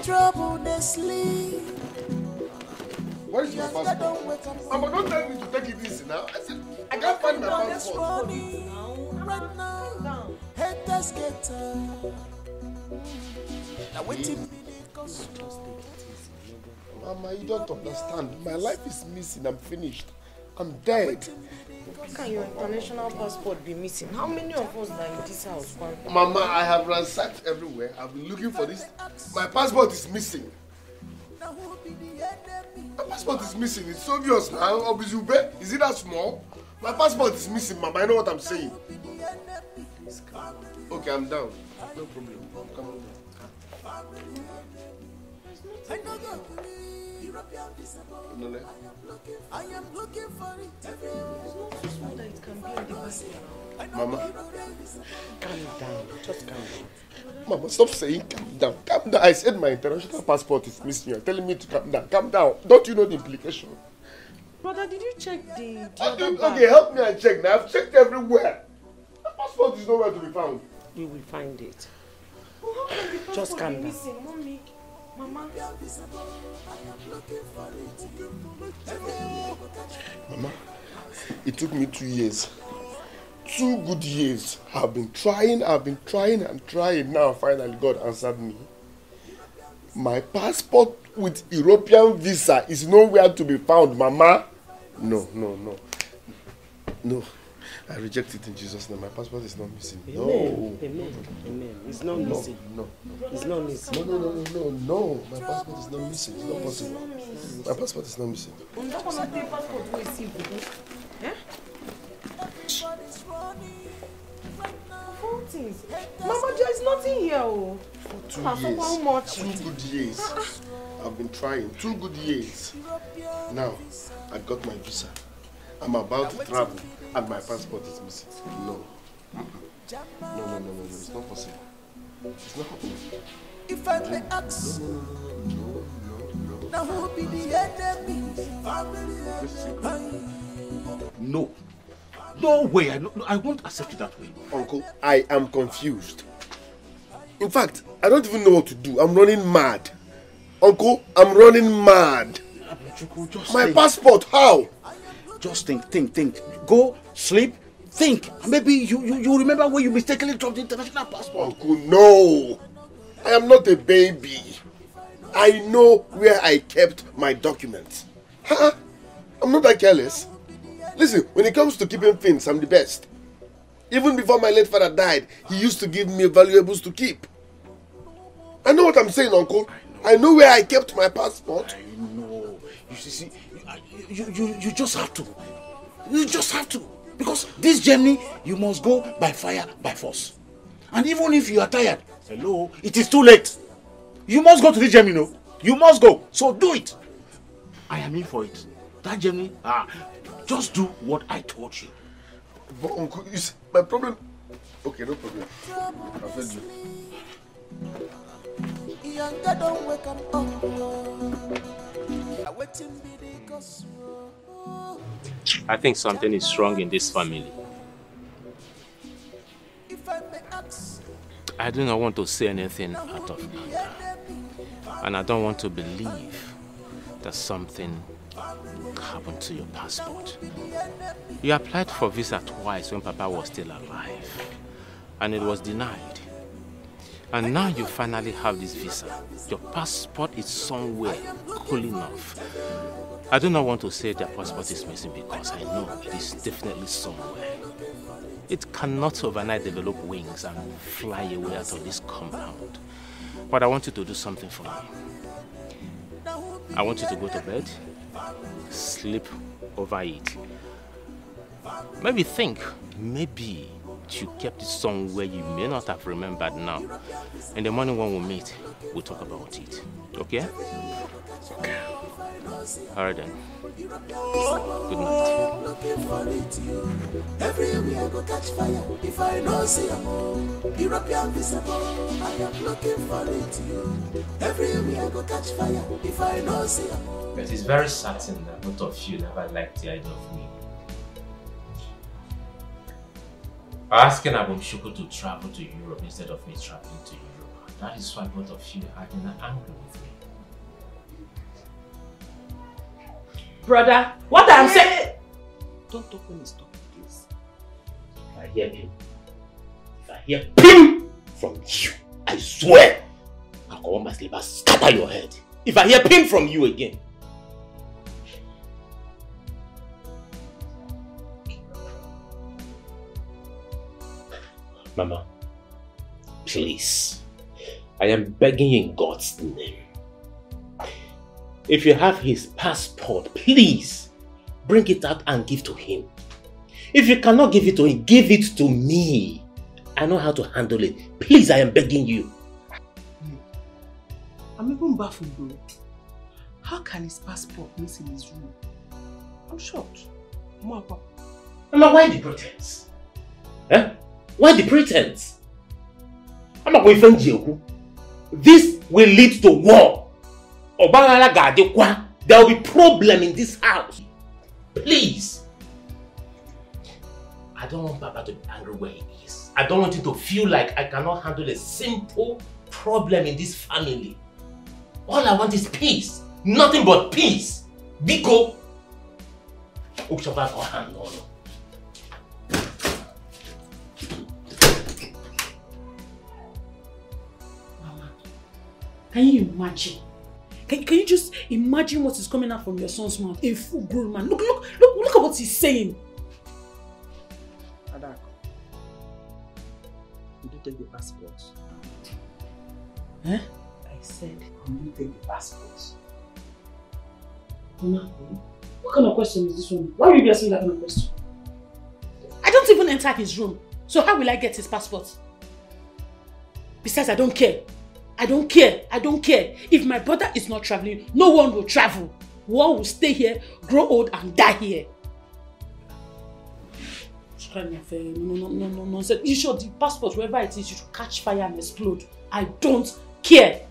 Trouble they sleep. Where is they passport? don't wake up. Mama, don't tell me to take it easy now. I said, I can't find my passport. right now. Haters get tired. Now waiting cause Mama, you don't understand. My life is missing. I'm finished. I'm dead. How can your international passport be missing? How many of us are in this house? Mama, I have ransacked everywhere. I've been looking for this. My passport is missing. My passport is missing. It's obvious now. Obizube, is it that small? My passport is missing, Mama. I know what I'm saying. Okay, I'm down. No problem. I'm coming down. Nole. I am looking for it. Everywhere. It can be in the basket. Mama, Calm down. Just calm down. Mama, stop saying calm down. Calm down. I said my international passport is missing. You're telling me to calm down. Calm down. Don't you know the implication? Brother, did you check the, the other bag? okay, help me and check now. I've checked everywhere. My passport is nowhere to be found. You will find it. The Just calm down. missing? Mama. It took me two years. Two good years. I've been trying, I've been trying and trying. Now finally God answered me. My passport with European visa is nowhere to be found, Mama. No, no, no. No. I reject it in Jesus' name. My passport is not missing. No. Amen. Amen. Amen. It's not No, missing. no. It's not missing. No, no, no, no, no, no. My passport is not missing. It's not possible. My passport is not missing. On that one, I take passport wey see Budu. Eh? Four things. Mama, there is nothing here. Oh. Two Ah, so how years. much? Two good years. I've been trying. Two good years. Now, I got my visa. I'm about to travel and my passport is missing. No. No, no, no, no, no. It's not possible. It's not happening. If I may ask, now who be the enemy? Family. No. No way. I, no, I won't accept it that way. Uncle, I am confused. In fact, I don't even know what to do. I'm running mad. Uncle, I'm running mad. Just My think. passport, how? Just think, think, think. Go, sleep, think. Maybe you, you, you remember where you mistakenly dropped the international passport. Uncle, no. I am not a baby. I know where I kept my documents. Huh? I'm not that careless. Listen, when it comes to keeping things, I'm the best. Even before my late father died, he used to give me valuables to keep. I know what I'm saying, Uncle. I know where I kept my passport. No. You see, see you, you, you just have to. You just have to. Because this journey, you must go by fire, by force. And even if you are tired, hello, it is too late. You must go to this journey, no? You must go. So do it. I am in for it. That journey, ah, Just do what I told you. But uncle, you see, my problem. Okay, no problem. I've heard you. Younger don't wake up. Oh, I I think something is wrong in this family. I do not want to say anything out of anger. And I don't want to believe that something happened to your passport. You applied for visa twice when Papa was still alive. And it was denied. And now you finally have this visa. Your passport is somewhere cool enough. I do not want to say their passport is missing because I know it is definitely somewhere. It cannot overnight develop wings and fly away out of this compound. But I want you to do something for me. I want you to go to bed, sleep over it. Maybe think, maybe you kept it somewhere you may not have remembered now. In the morning when we meet, we'll talk about it. Okay? Okay. Alright then. Good night. looking for it, you. Everywhere go catch fire. If I know see a more European visible, I am looking for it, you. Everywhere go catch fire. If I know see a more. But it's very certain that both of you never liked the idea of me. Asking Abumchukwu to travel to Europe instead of me traveling to Europe. That is why both of you are in angry with me. Brother, what I'm saying. Don't talk when he's talking, please. If I hear him, if I hear PIM from you, I swear, I'll go on my sleep and scatter your head. If I hear PIM from you again. Mama, please, I am begging you in God's name. If you have his passport, please bring it out and give to him. If you cannot give it to him, give it to me. I know how to handle it. Please, I am begging you. I'm even baffled, bro. How can his passport miss in his room? I'm shocked. Mama, Mama, why the pretense? Eh? Why the pretense? I'm not going to This will lead to war. Obangala gadekwa. There will be problem in this house. Please. I don't want Papa to be angry where he is. I don't want him to feel like I cannot handle a simple problem in this family. All I want is peace. Nothing but peace. Biko. On. Can you imagine? Can, can you just imagine what is coming out from your son's mouth? A full grown man. Look, look, look, look at what he's saying. Adako, did you take the passport? Eh? I said, did you take the passport? Mama, what kind of question is this one? Why will you be asking that kind of question? I don't even enter his room. So how will I get his passport? Besides, I don't care. I don't care. I don't care. If my brother is not traveling, no one will travel. One will stay here, grow old and die here. Of uh, no, no, no, no. You should the passport, wherever it is, you should catch fire and explode. I don't care.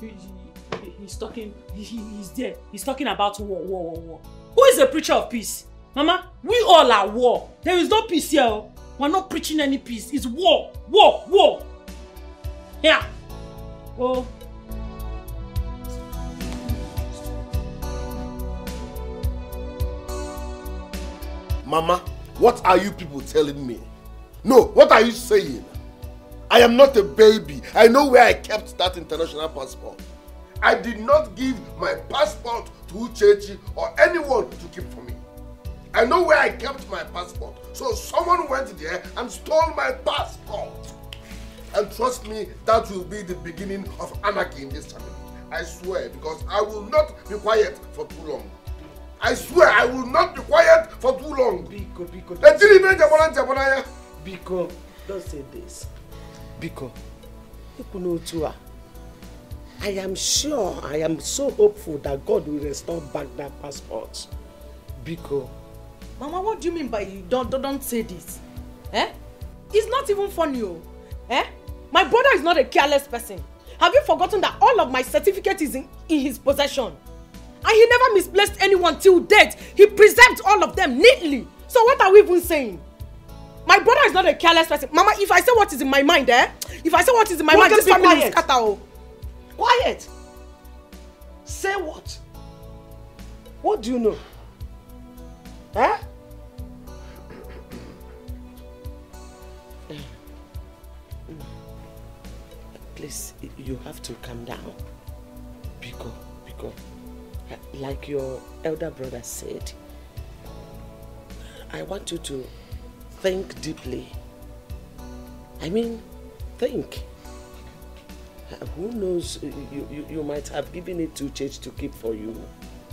He- he- He's talking, he, he- he's there. He's talking about war, war, war, war. Who is a preacher of peace? Mama, we all are war. There is no peace here. oh. We're not preaching any peace. It's war, war, war. Yeah. Oh. Mama, what are you people telling me? No, what are you saying? I am not a baby. I know where I kept that international passport. I did not give my passport to Uchechi or anyone to keep for me. I know where I kept my passport. So someone went there and stole my passport. And trust me, that will be the beginning of anarchy in this family. I swear, because I will not be quiet for too long. I swear I will not be quiet for too long. Biko, Biko, jabona jabona ya. Biko, don't say this. Biko. I am sure, I am so hopeful that God will restore back that passport. Biko. Mama, what do you mean by you don't, don't, don't say this? Eh? It's not even funny, oh. Eh? My brother is not a careless person. Have you forgotten that all of my certificate is in, in his possession? And he never misplaced anyone till date. He preserved all of them neatly. So what are we even saying? My brother is not a careless person. Mama, if I say what is in my mind, eh? If I say what is in my Well, mind, this family quiet. scatter, oh. Quiet. Say what? What do you know? Eh? Please, you have to calm down. Biko, Biko. Like your elder brother said, I want you to think deeply. I mean, think. Uh, Who knows, you, you, you might have given it to church to keep for you.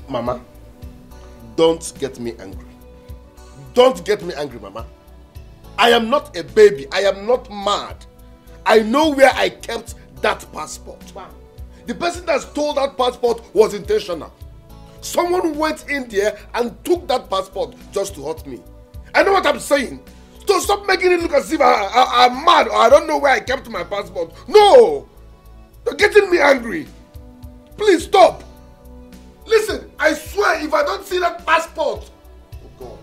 Mama, don't get me angry. Don't get me angry, Mama. I am not a baby. I am not mad. I know where I kept that passport. Wow. The person that stole that passport was intentional. Someone went in there and took that passport just to hurt me. I know what I'm saying. So stop making it look as if I, I, I'm mad or I don't know where I kept my passport. No! You're getting me angry. Please stop. Listen, I swear if I don't see that passport. Oh God.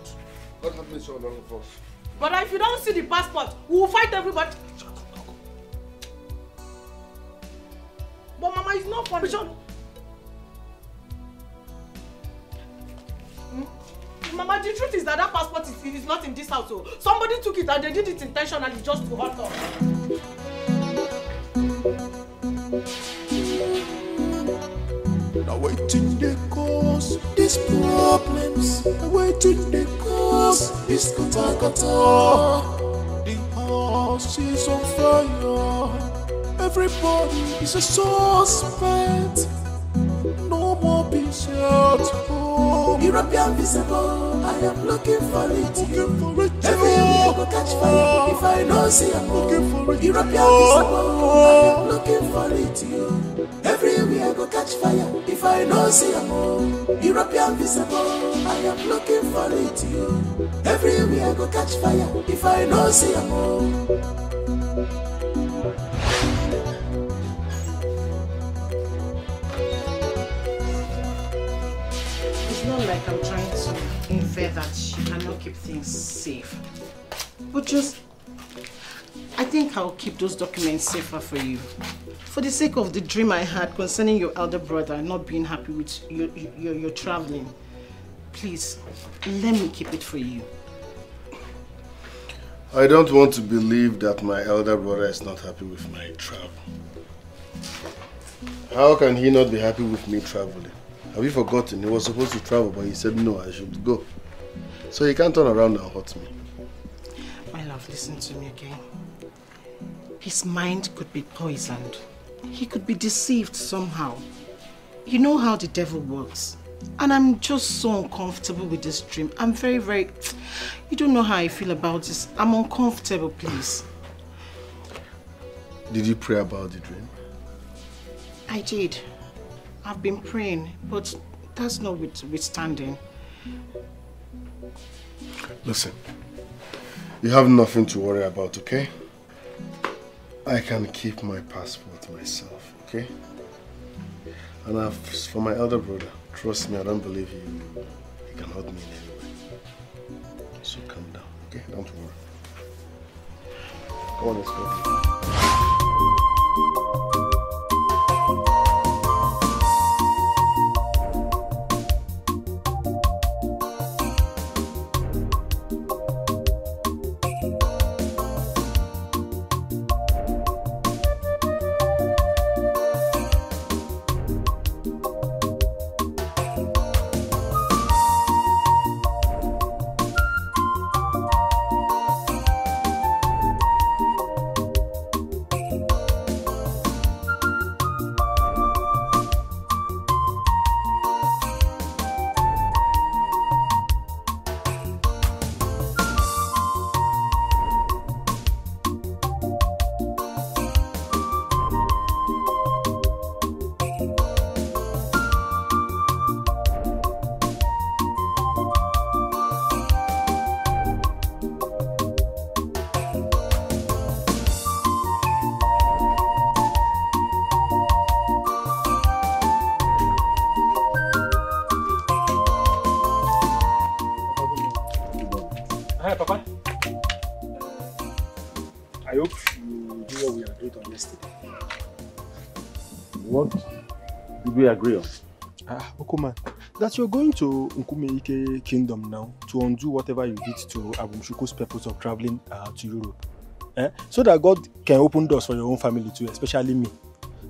God have mercy on all of us. But if you don't see the passport, we will fight everybody. But Mama, it's not funny. Mm. Mama, the truth is that that passport is, is not in this house. So somebody took it and they did it intentionally just to hurt us. Now waiting they cause these problems. Now waiting they cause this kata kata. The house is on fire. Everybody is a suspect. No more peace at home. European visible, I am looking for it. Everywhere go catch fire. If I don't see a looking for it. European visible, I am looking for it. You. Everywhere go catch fire. If I don't see a European visible, I am looking for it. You. Everywhere go catch fire. If I don't see a like I'm trying to infer that she cannot keep things safe. But just, I think I'll keep those documents safer for you. For the sake of the dream I had concerning your elder brother not being happy with your, your, your traveling, please, let me keep it for you. I don't want to believe that my elder brother is not happy with my travel. How can he not be happy with me traveling? Have you forgotten? He was supposed to travel, but he said no, I should go. So he can't turn around and hurt me. My love, listen to me again. His mind could be poisoned. He could be deceived somehow. You know how the devil works. And I'm just so uncomfortable with this dream. I'm very, very... You don't know how I feel about this. I'm uncomfortable, please. Did you pray about the dream? I did. I've been praying, but that's not withstanding. Listen, you have nothing to worry about, okay? I can keep my passport myself, okay? And I've, for my elder brother, trust me, I don't believe you. he can hurt me in any way. So calm down, okay? Don't worry. Come on, let's go. We agree on? Ah, Okuman, that you're going to Nkumeike Kingdom now to undo whatever you did to Abumchukwu's purpose of traveling uh, to Europe. Eh? So that God can open doors for your own family too, especially me.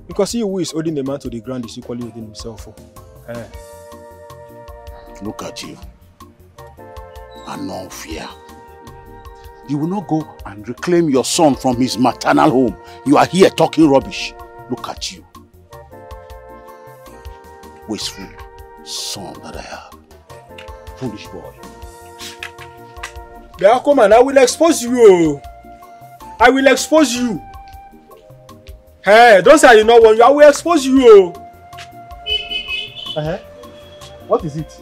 Because he who is holding the man to the ground is equally holding himself. oh. Eh? Look at you. And no fear. You will not go and reclaim your son from his maternal home. You are here talking rubbish. Look at you. Wasteful son that I have. Foolish boy. Bia Okuman, I will expose you. oh. I will expose you. Hey, don't say I did not want you. I will expose you. Oh. Uh-huh. What is it?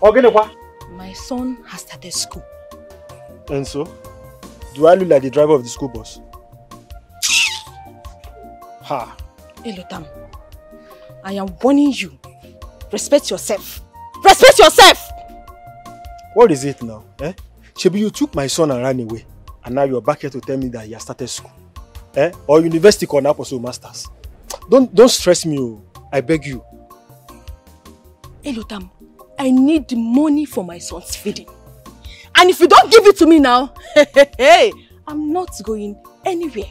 Ogenekwa. My son has started school. And so, do I look like the driver of the school bus? Ha. Elotam, I am warning you. Respect yourself. Respect yourself! What is it now? Eh? Shebi, you took my son and ran away. And now you're back here to tell me that he has started school. Eh? Or university or also masters. Don't don't stress me, oh. I beg you. Elotam, I need the money for my son's feeding. And if you don't give it to me now, hey, I'm not going anywhere.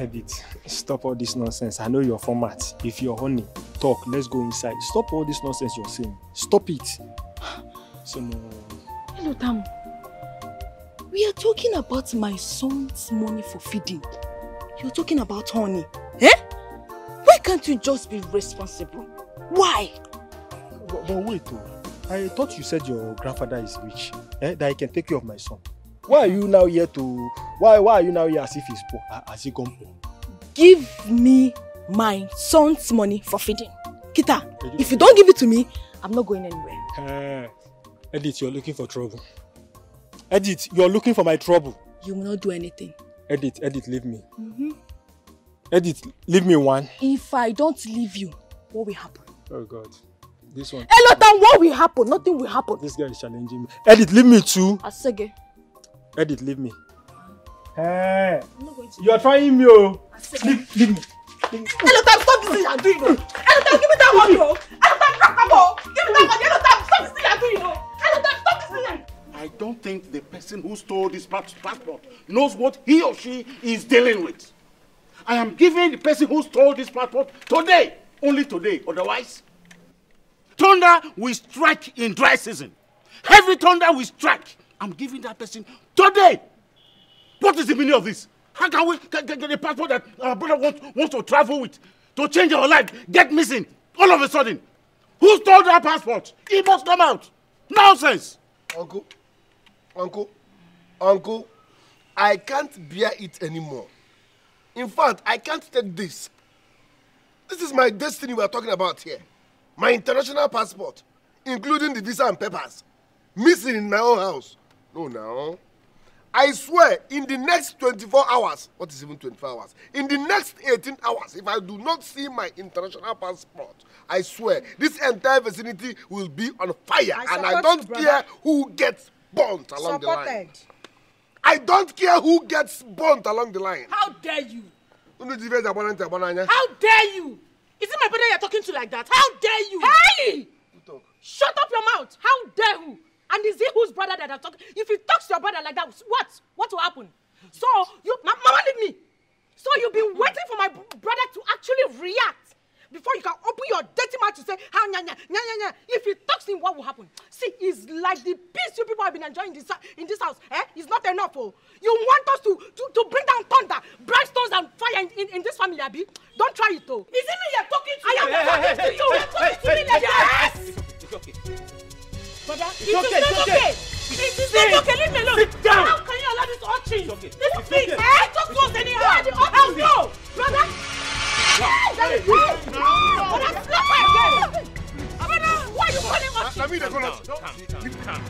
Edith, stop all this nonsense. I know your format. If you're honey, talk. Let's go inside. Stop all this nonsense you're saying. Stop it. So no. Elotam, we are talking about my son's money for feeding. You're talking about honey. Eh? Why can't you just be responsible? Why? But, but wait, oh. I thought you said your grandfather is rich. Eh? That he can take care of my son. Why are you now here to? Why why are you now here as if he's poor? Has he gone poor? Give me my son's money for feeding. Kita, if you don't give it to me, I'm not going anywhere. Eh, Edith, you're looking for trouble. Edith, you're looking for my trouble. You will not do anything. Edith, Edith, leave me. Mm-hmm. Edith, leave me one. If I don't leave you, what will happen? Oh God, this one. Elotan, what will happen? Nothing will happen. This guy is challenging me. Edith, leave me too. Asege. Edith, leave me. Hey, you're trying me, oh. Leave, leave me. Elotam, stop this thing you're doing. oh. Elotam, give me that money. oh. Elotam, drop am, oh. Give me that money. Elotam, stop this thing you're doing. oh. Elotam, stop this thing. I don't think the person who stole this pass- passport knows what he or she is dealing with. I am giving the person who stole this passport today, only today. Otherwise, thunder will strike in dry season. Heavy thunder will strike. I'm giving that person today. What is the meaning of this? How can we get, a passport that our brother wants, wants to travel with to change our life get missing all of a sudden? Who stole that passport? He must come out. Nonsense. Uncle, uncle, uncle, I can't bear it anymore. In fact, I can't take this. This is my destiny we are talking about here. My international passport, including the visa and papers, missing in my own house. No, now. I swear, in the next 24 hours, what is even 24 hours? In the next 18 hours, if I do not see my international passport, I swear, this entire vicinity will be on fire. I and I don't you, care who gets burnt along the line. Supported. I don't care who gets burnt along the line. How dare you? How dare you? Is it my brother you're talking to like that? How dare you? Hey! Shut up your mouth. How dare you? And is it whose brother that I'm talking? If he talks to your brother like that, what? What will happen? So you, ma- mama, leave me. So you've been waiting for my br- brother to actually react before you can open your dirty mouth to say, "Ha nya nya nya nya nya." If he talks to him, what will happen? See, it's like the peace you people have been enjoying in this, in this house. Eh? It's not enough. Oh, you want us to to, to bring down thunder, brimstones, and fire in, in, in this family, Abi? Don't try it, though. Is it me you're talking to? I am Hey, talking hey, to hey, you. hey, You're talking to hey, hey, hey, It's okay. Brother, it is okay, not okay. okay. It is sit, not okay. Leave me alone. Sit down. How can you allow this all change? It's okay. This it's thing, okay. eh? Just was anyhow. Where are the others? I'll go. Brother. That is wrong. Brother, slap my head. Brother, why are you calling us? I mean, they're going to... Calm, calm.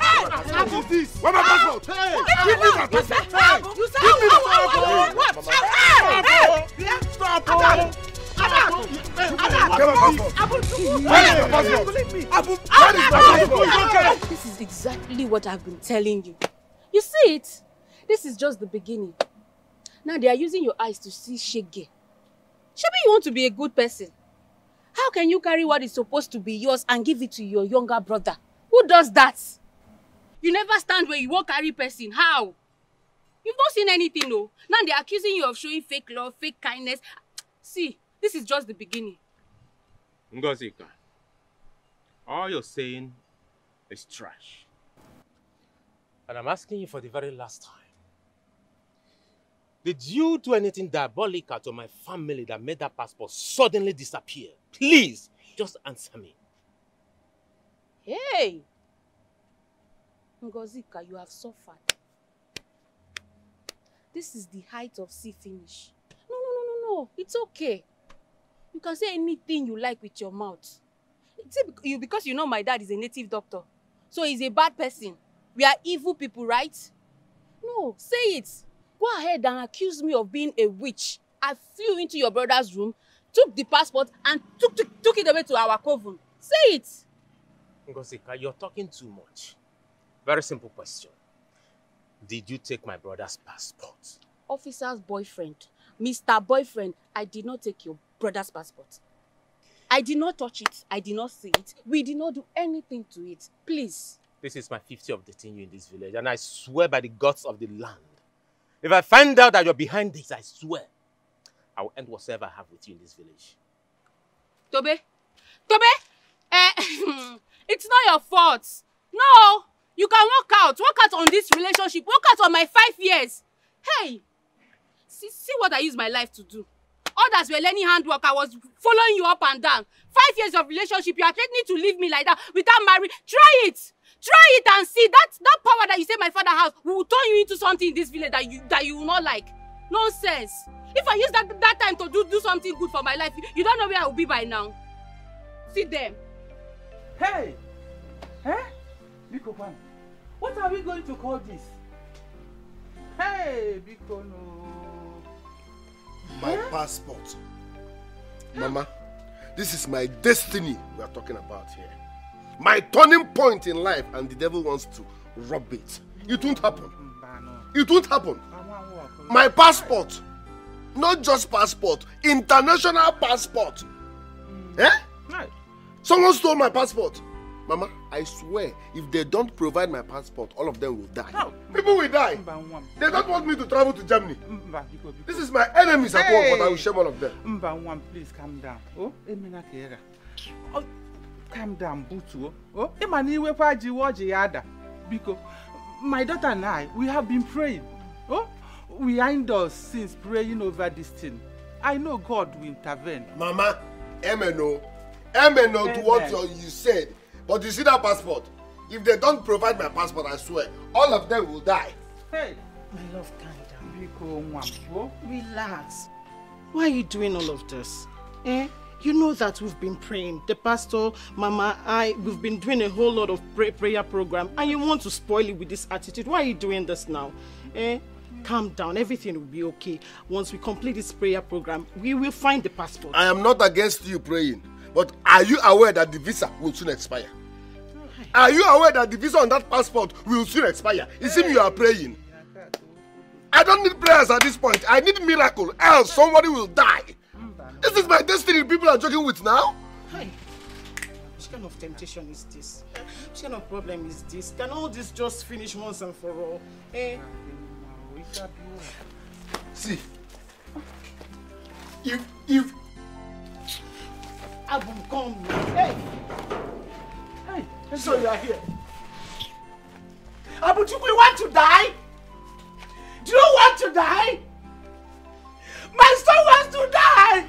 Hey, what is this? Where my passport? Hey, give me my passport. Hey, you said, I will, I will, I will. What? Hey, hey. Stop. This is exactly what I've been telling you. You see it? This is just the beginning. Now they are using your eyes to see shege. Maybe you want to be a good person. How can you carry what is supposed to be yours and give it to your younger brother? Who does that? You never stand where you won't carry person. How? You've not seen anything, no. Now they're accusing you of showing fake love, fake kindness. See, this is just the beginning. Ngozika, all you're saying is trash. And I'm asking you for the very last time. Did you do anything diabolical to my family that made that passport suddenly disappear? Please, just answer me. Hey! Ngozika, you have suffered. This is the height of sea finish. No, no, no, no, no. It's okay. You can say anything you like with your mouth. It's you because you know my dad is a native doctor. So he's a bad person. We are evil people, right? No, say it. Go ahead and accuse me of being a witch. I flew into your brother's room, took the passport, and took, took, took it away to our coven. Say it. Ngozika, you're talking too much. Very simple question. Did you take my brother's passport? Officer's boyfriend, Mr. Boyfriend, I did not take your brother's passport. I did not touch it. I did not see it. We did not do anything to it. Please. This is my 50th of dating you in this village, and I swear by the gods of the land. If I find out that you're behind this, I swear, I will end whatever I have with you in this village. Tobe, Tobe, eh, it's not your fault. No, you can walk out. Walk out on this relationship. Walk out on my five years. Hey, see, see what I use my life to do. Others were learning handwork. I was following you up and down. Five years of relationship. You are threatening to leave me like that without marrying. Try it. Try it and see. That that power that you say my father has will turn you into something in this village that you that you will not like. Nonsense. If I use that that time to do do something good for my life, you, you don't know where I will be by now. See them. Hey! Eh? Biko Kwan, what are we going to call this? Hey, Biko no. My passport. Mama, this is my destiny we are talking about here. My turning point in life, and the devil wants to rob it. It won't happen. It won't happen. My passport, not just passport, international passport. Eh? Someone stole my passport. Mama, I swear, if they don't provide my passport, all of them will die. People will die. They don't want me to travel to Germany. This is my enemies at work, but I will shame all of them. Mba nwa, please calm down. Oh. Oh, calm down, butuo. Oh, ịma na iwekwa ji iwe ọjị ya ada. Biko, my daughter and I, we have been praying. Oh, we are indoors since praying over this thing. I know God will intervene. Mama, amen no. Amen no to what you said. But you see that passport? If they don't provide my passport, I swear, all of them will die. Hey, My love, calm down. Biko nwa. Relax. Why are you doing all of this? Eh? You know that we've been praying. The pastor, Mama, I, we've been doing a whole lot of pray- prayer program, and you want to spoil it with this attitude. Why are you doing this now? Eh? Calm down. Everything will be okay. Once we complete this prayer program, we will find the passport. I am not against you praying, but are you aware that the visa will soon expire? Are you aware that the visa on that passport will soon expire? It seems you are praying. I don't need prayers at this point. I need miracle, else somebody will die. This is my destiny people are joking with now. Hey, which kind of temptation is this? Which kind of problem is this? Can all this just finish once and for all? Eh? See, if if Abu, come. Hey! Hey, so you are here. Abuchukwu, you want to die? Do you want to die? My son wants to die!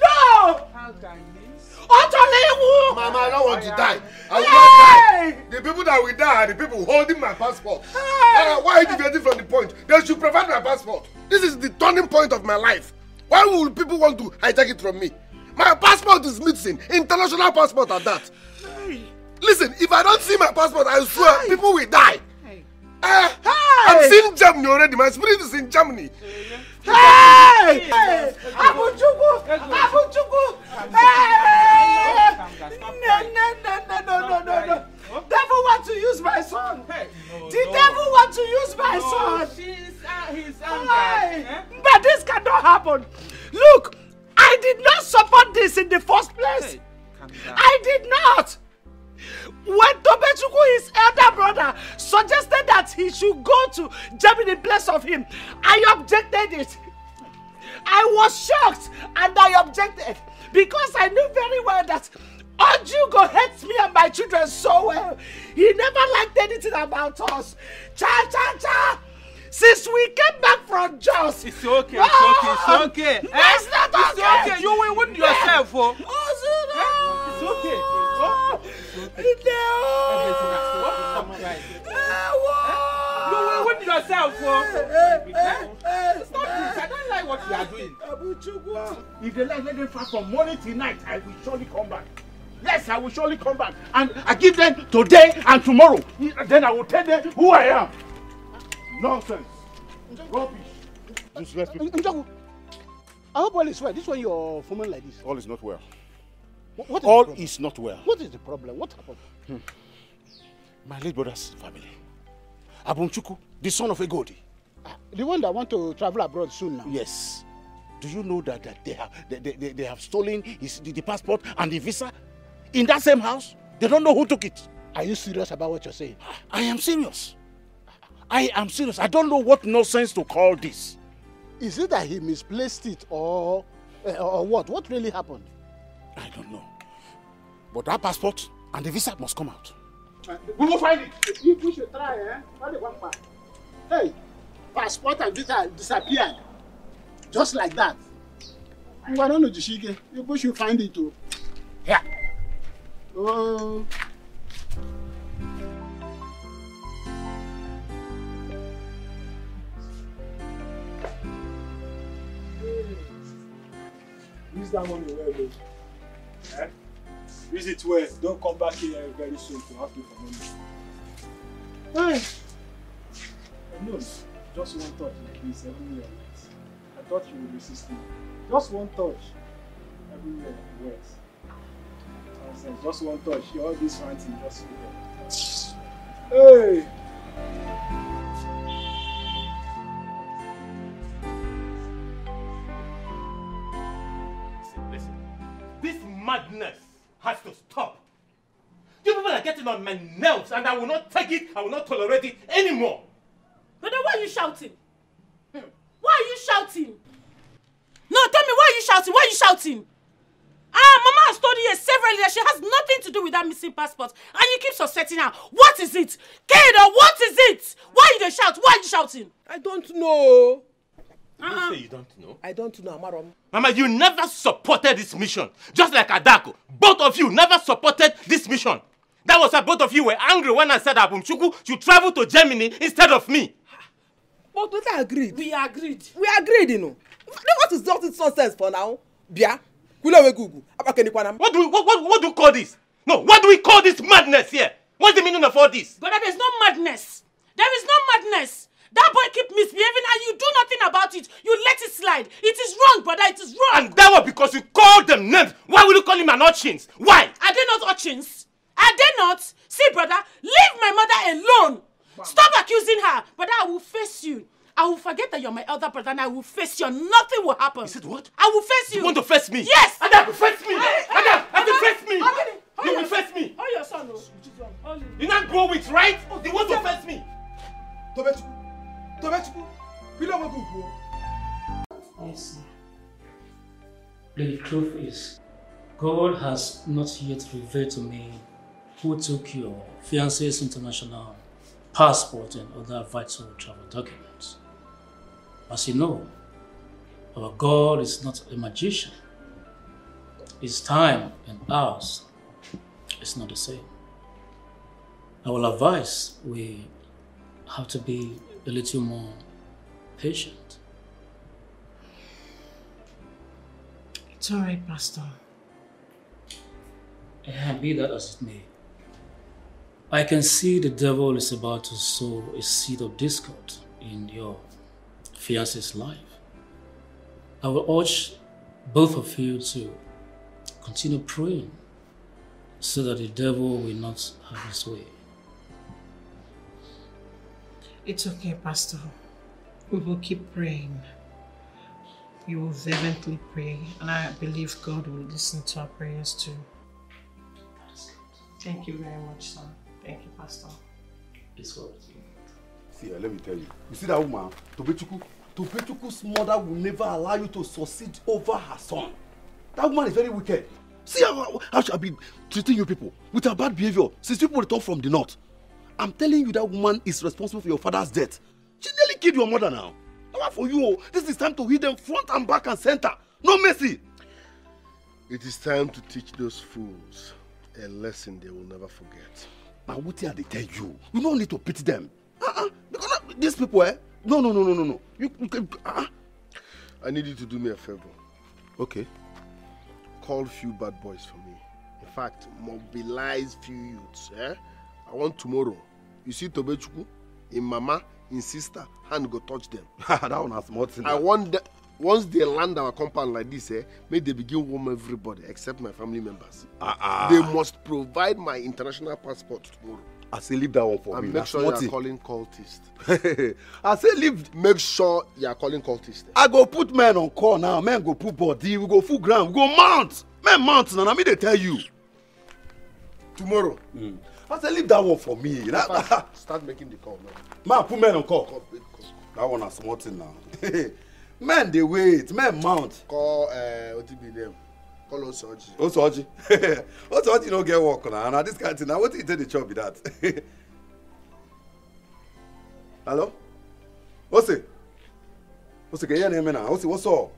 No! How can this? Otolewu! Mama, I don't want to die. I will not die. The people that will die are the people holding my passport. Uh, why are you deviating from the point? They should provide my passport. This is the turning point of my life. Why will people want to hijack it from me? My passport is missing. International passport at that. Listen, if I don't see my passport, I swear people will die. Uh, I'm seeing Germany already. My spirit is in Germany. Hey! Hey! Abuchukwu! Abuchukwu! Hey! No, no, no, no, no, no, no, no. Devil want to use my son. The devil want to use my No, son. she's uh, he's angered. But this cannot happen. Look, I did not support this in the first place. I did not. When Tobechuku, his elder brother, suggested that he should go to Germany in place of him, I objected it. I was shocked and I objected because I knew very well that Ojugo hates me and my children so well. He never liked anything about us. Cha cha cha! Since we came back from Jos. It's okay, it's okay, it's okay. No, Eh? it's not It's okay. okay, you win yourself, oh. It's okay. Oh, You will win yourself, oh. Eh? Stop this. I don't like what you are doing. If they like, let them fast from morning till night. I will surely come back. Yes, I will surely come back. And I give them today and tomorrow. Then I will tell them who I am. Nonsense. Rubbish. Useless people. Njoku, I hope all is well. This one you're forming like this. All is not well. What, what is All the problem? is not well. What is the problem? What happened? Hmm. My late brother's family. Abumchukwu, the son of Egodi. Ah, the one that want to travel abroad soon now. Yes. Do you know that, that they, have, they, they, they have stolen his, the, the passport and the visa in that same house? They don't know who took it. Are you serious about what you're saying? I am serious. I am serious. I don't know what nonsense to call this. Is it that he misplaced it or uh, or what? What really happened? I don't know. But that passport and the visa must come out. We will find it. We should try, eh? The one man? Hey, passport and visa disappeared. Just like that. Why don't you Jishike? You should find it too. Yeah. Oh. Use that money well, though. Eh? Use it well. Don't come back here very soon to ask me for money. Hey. No, just one touch like this everywhere. I thought you would resist me. Just one touch. Yes. Nonsense. Just one touch. All this ranting just Hey. Madness has to stop. You people are getting on my nerves and I will not take it, I will not tolerate it anymore. Brother, why are you shouting? Hmm. Why are you shouting? No, tell me, why are you shouting? Why are you shouting? Ah, Mama has told you severally that she has nothing to do with that missing passport. And you keep suspecting her. What is it? Kato, what is it? Why you dey shout? Why are you shouting? I don't know. You say you don't know? I don't know, Amarom. Mama, you never supported this mission. Just like Adako. Both of you never supported this mission. That was why both of you were angry when I said Abumchuku should travel to Germany instead of me. But we agreed. We agreed. We agreed, you know. What is just nonsense for now? Bia, kulewe gugu, abakenikwanam. What do we what, what, what do we call this? No, what do we call this madness here? What's the meaning of all this? Brother, there's no madness. There is no madness. That boy keep misbehaving and you do nothing about it. You let it slide. It is wrong, brother. It is wrong. And that was because you called them names. Why will you call him an urchins? Why? Are they not urchins? Are they not? See, brother, leave my mother alone. Stop accusing her. Brother, I will face you. I will forget that you're my elder brother and I will face you. and Nothing will happen. You said what? I will face you. You want to face me? Yes. Adam, face me. Hey, hey, Adam, Adam, face me. how You will face me. How your son? oh? Hold him. You not grow it, right? You want to face me? Kulewe gugu. Yes. The truth is, God has not yet revealed to me who took your fiance's international passport and other vital travel documents. As you know, our God is not a magician. His time and ours is not the same. Will advise we have to be a little more patient. It's all right, Pastor. And be that as it may, I can see the devil is about to sow a seed of discord in your fiance's life. I will urge both of you to continue praying so that the devil will not have his way. It's okay, Pastor. We will keep praying. You will fervently pray, and I believe God will listen to our prayers too. Thank you very much, sir. Thank you, Pastor. It's what? See, uh, let me tell you. You see that woman, Tobechukwu? Tobechukwu's mother will never allow you to succeed over her son. That woman is very wicked. See how, how she has been treating you people with her bad behavior since people return from the north. I'm telling you that woman is responsible for your father's death. She nearly killed your mother now. Now for you, oh, this is time to hit them front and back and center. No mercy. It is time to teach those fools a lesson they will never forget. Now, what did they tell you? You don't need to pity them. Uh-uh. Because uh, these people, eh? No, no, no, no, no, no. You, you can. Uh-uh. I need you to do me a favor. Okay. Call few bad boys for me. In fact, mobilize few youths. Eh? I want tomorrow. You see Tobechuku, in mama, in sister, hand go touch them. that one has more thing. I want the, once they land our compound like this, eh, make they begin warm everybody except my family members. Uh-uh. They must provide my international passport tomorrow. I say leave that one for and me. make That's sure you are nothing. calling cultists. I say leave. Make sure you are calling cultists. I go put men on call now. Men go put body. We go full ground. We go mount. Men mount now. Na me they tell you. Tomorrow. Mm. Say leave that one for me. That, fact, start making the call now. man put men on call. That one na small thing now. men dey wait. Men mount. Call uh, what be name? Call Osoji. Osoji. Osoji no get work now. Na this kind thing. Na wetin you take the chop be that? Hello? Ose? Ose, can you hear me now? Ose, what's up?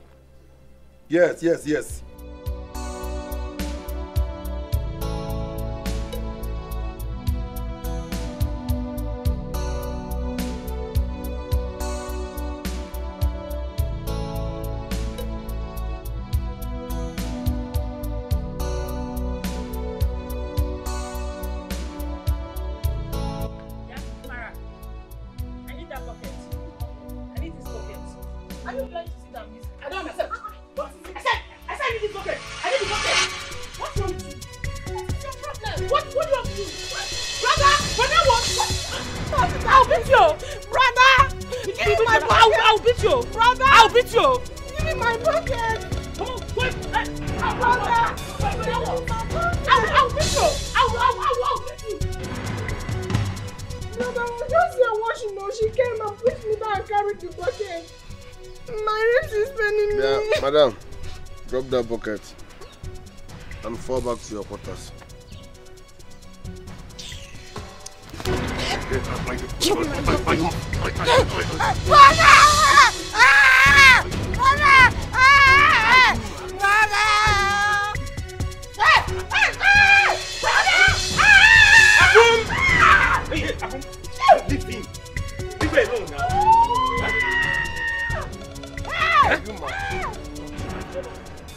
Yes, yes, yes. I'll you. Give me my bucket. Come on, wait. Hey, brother. I'll, I'll beat you. I'll, I'll, I'll, I'll beat you. Was just here washing though. She came and pushed me down and carried the bucket. My ribs is paining me. Yeah, madam, drop that bucket and fall back to your quarters. Leave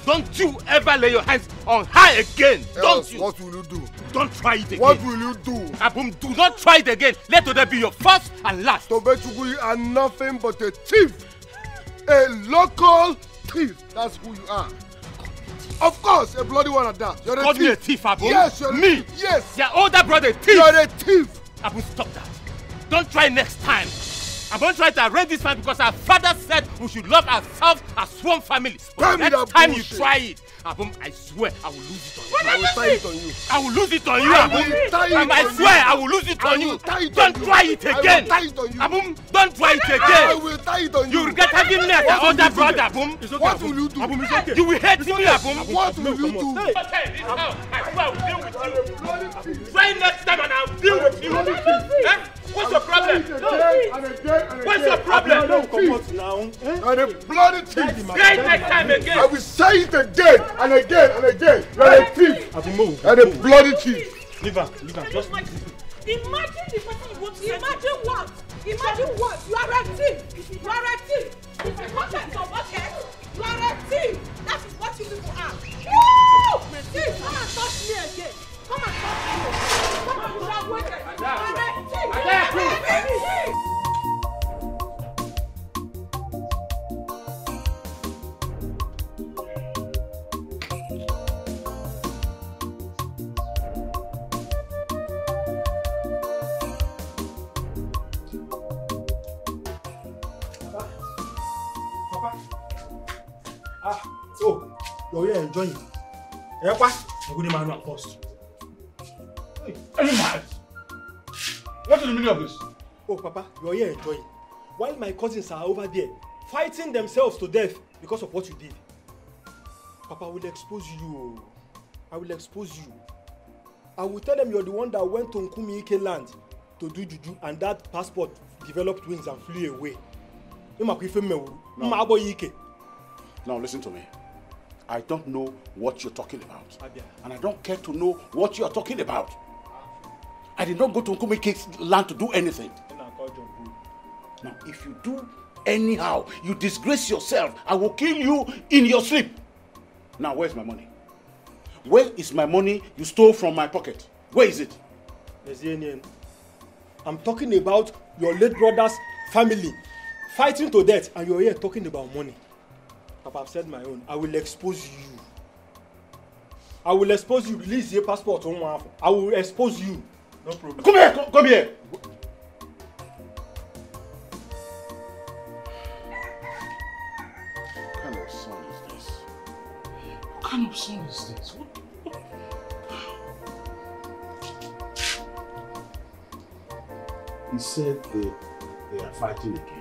Don't you ever lay your hands on her again. Don't Else, you? What will you do? Don't try it again. What will you do? Abum, do not try it again. Let Oda be your first and last. Tobechuku, you are nothing but a thief. A local thief. That's who you are. Of course, a bloody one at that. You're a Call thief. me a thief, Abu. Yes, you're a Me? thief. Yes. Your older brother, a thief. You're a thief. Abu, stop that. Don't try next time. I'm going to try to arrange this man because our father said we should love ourselves as one family. But Tell me next that time bullshit. you try it, Abum, I swear I will lose it on you. I will tie it on you. I will lose it on you, I will it Um, I swear. I will lose it I on will you. Don't try it I will again. tie it on you. Abum, don't try it I again. will tie it on you. You regret having me as What your will older brother, okay, What will you do? Abum, it's okay. You will hate me, Abum. What will you do? Okay, this house, I swear I will deal with you. Try next time and I'll deal with you. What's your problem? What's your problem? And a bloody thief. Try it next time again. I will say it again and again and again. You're a thief. And a bloody thief. Leave her, leave her. Just Imagine the person you want to Imagine what? Imagine what? You are a thief. You are a thief. If you contact your bucket, you are a thief. That is what you people are. Woo! Thief, come and touch me again. Come and touch me. Come and you are wicked. You are a thief. You are a thief. You're here enjoying. What? I'm going to man first. Animal! What is the meaning of this? Oh, Papa, you're here enjoying. While my cousins are over there fighting themselves to death because of what you did. Papa, I will expose you. I will expose you. I will tell them you're the one that went to Nkumi Ike land to do juju and that passport developed wings and flew away. Ike. Now listen to me. I don't know what you're talking about. Abia. And I don't care to know what you are talking about. I did not go to Nkumike's land to do anything. Now, if you do anyhow, you disgrace yourself. I will kill you in your sleep. Now, where's my money? Where is my money you stole from my pocket? Where is it? Ezienien, I'm talking about your late brother's family fighting to death and you're here talking about money. Papa, I've said my own. I will expose you. I will expose you. Release your passport. I will expose you. No problem. Come here, come, come here. What kind of son is this? What kind of son is this? What? He said they, they are fighting again.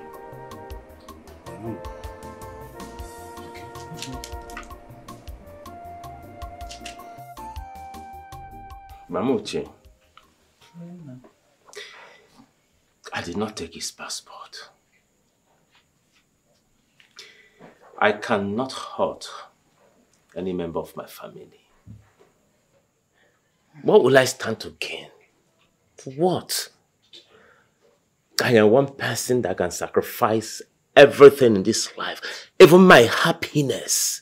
Mamuche, I did not take his passport. I cannot hurt any member of my family. What will I stand to gain? What? I am one person that can sacrifice everything in this life, even my happiness,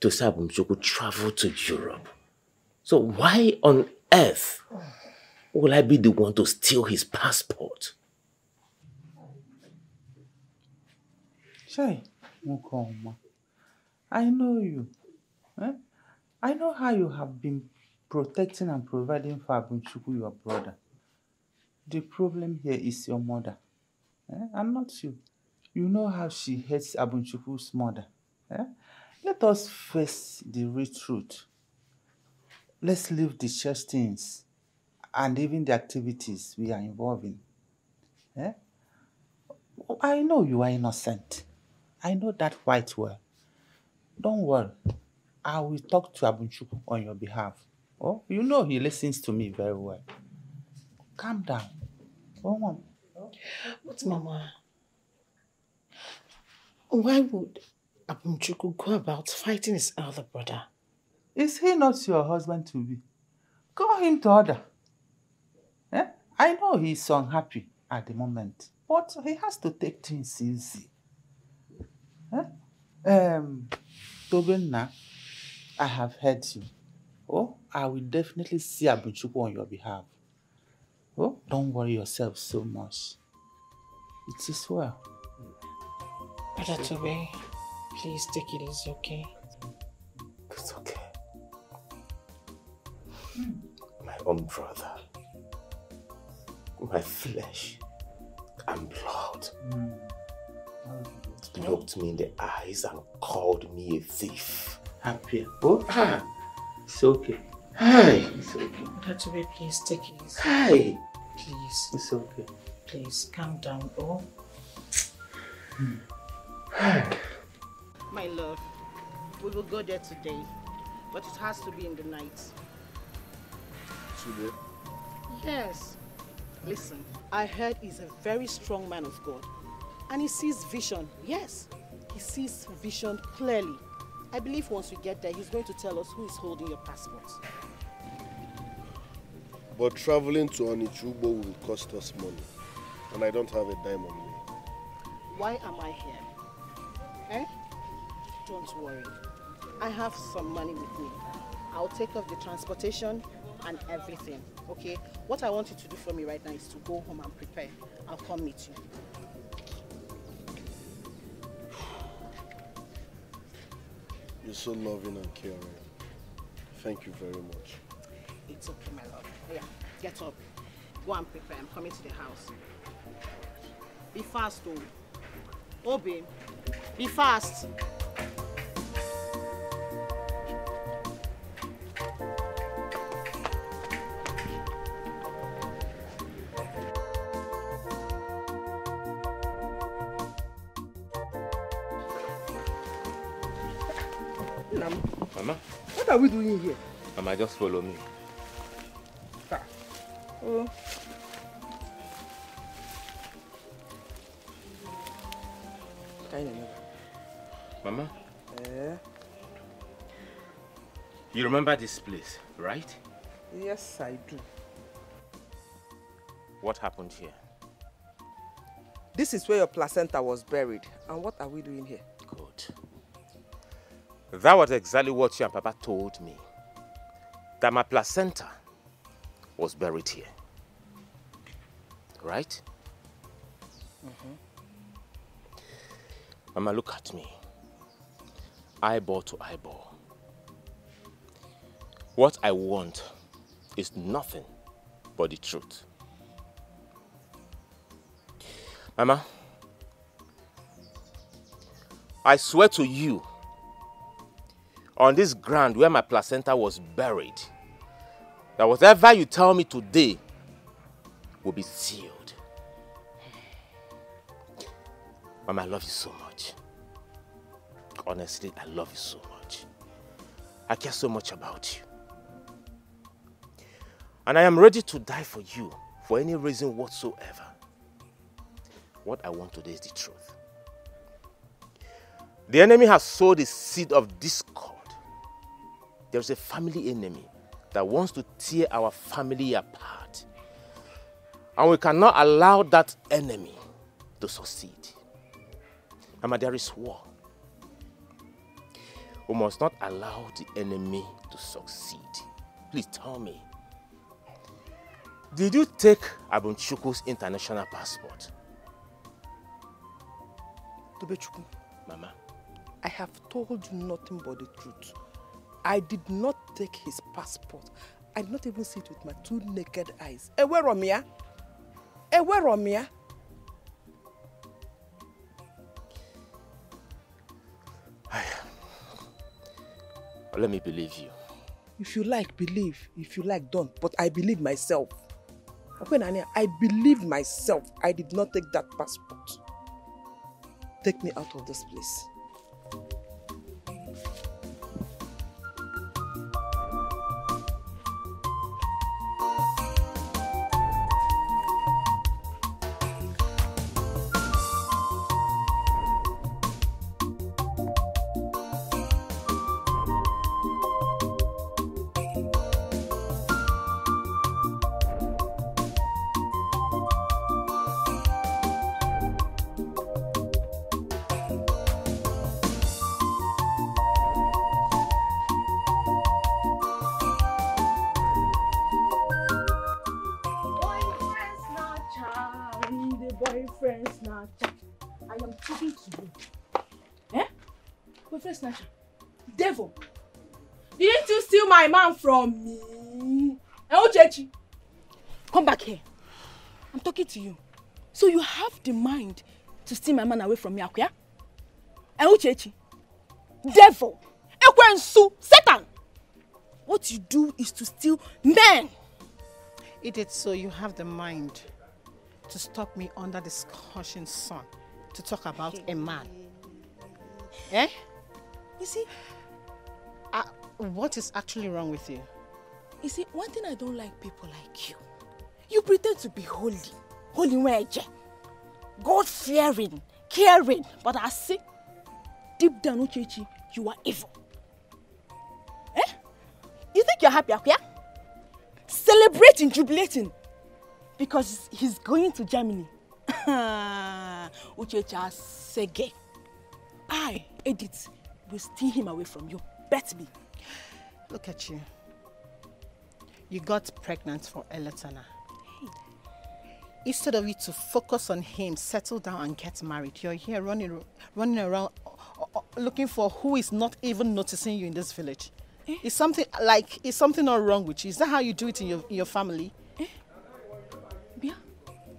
to Sabumchuku travel to Europe. So why on earth will I be the one to steal his passport? Chai, Mukoma, I know you. Eh? I know how you have been protecting and providing for Abumchukwu, your brother. The problem here is your mother, eh? and not you. You know how she hates Abumchukwu's mother. Eh? Let us face the real truth. Let's leave the church things and even the activities we are involved in. Eh? I know you are innocent. I know that quite well. Don't worry. I will talk to Abumchukwu on your behalf. Oh, you know he listens to me very well. Calm down. Oh, mom. But Mama, why would Abumchuku go about fighting his elder brother? Is he not your husband to be? Call him to order. Eh? I know he's unhappy at the moment, but he has to take things easy. Eh? Um, Tobenna, I have heard you. Oh, I will definitely see Abumchukwu on your behalf. Oh, don't worry yourself so much. It is well. Brother Tobe, please take it easy, okay? It's okay. My own brother, my flesh and blood, looked me in the eyes and called me a thief. Happy. Oh, ah, it's okay. Hi. It's okay. Brother Tobe, please take it easy. Hi. Please. It's okay. Please calm down, oh. My love, we will go there today, but it has to be in the night. Yes. Listen, I heard he's a very strong man of God. And he sees vision. Yes, he sees vision clearly. I believe once we get there, he's going to tell us who is holding your passport. But traveling to Onichubo will cost us money. And I don't have a dime on me. Why am I here? Eh? Don't worry. I have some money with me. I'll take off the transportation and everything. Okay? What I want you to do for me right now is to go home and prepare. I'll come meet you. You're so loving and caring. Thank you very much. It's okay, my love. Yeah, get up. Go and prepare. I'm coming to the house. Be fast. Obi, be fast. Mama, what are we doing here? Mama, just follow me. Oh. Mama, Eh? you remember this place, right? Yes, I do. What happened here? This is where your placenta was buried. And what are we doing here? That was exactly what you and Papa told me. That my placenta was buried here. Right? Mm-hmm. Mama, look at me. Eyeball to eyeball. What I want is nothing but the truth. Mama, I swear to you, on this ground where my placenta was buried, that whatever you tell me today will be sealed. Mama, I love you so much. Honestly, I love you so much. I care so much about you. And I am ready to die for you for any reason whatsoever. What I want today is the truth. The enemy has sowed the seed of discord. There is a family enemy that wants to tear our family apart. And we cannot allow that enemy to succeed. Mama, there is war. We must not allow the enemy to succeed. Please tell me. Did you take Abumchukwu's international passport? Tobechukwu, Mama. I have told you nothing but the truth. I did not take his passport. I did not even see it with my two naked eyes. Ewe Romia? Ewe Romia? Let me believe you. If you like, believe. If you like, don't. But I believe myself. I believe myself. I did not take that passport. Take me out of this place. Man from me? Uchechi? Come back here. I'm talking to you. So you have the mind to steal my man away from me, Akuya? Eh, Uchechi? Devil. Ekwensu. Satan. What you do is to steal men. Edith, so you have the mind to stop me under the scorching sun to talk about a man. Eh? You see, what is actually wrong with you? You see, one thing I don't like people like you. You pretend to be holy. Holy weje. God fearing, caring. But I see, deep down, Uchechi, you are evil. Eh? You think you're happy, Akuya? Celebrating, jubilating. Because he's going to Germany. Uchechi Asege. I, Edith, will steal him away from you. Bet me. Look at you. You got pregnant for Eletana. Instead of you to focus on him, settle down and get married, you're here running, running around uh, uh, looking for who is not even noticing you in this village. Is something like is something not wrong with you? Is that how you do it in your in your family? Bia,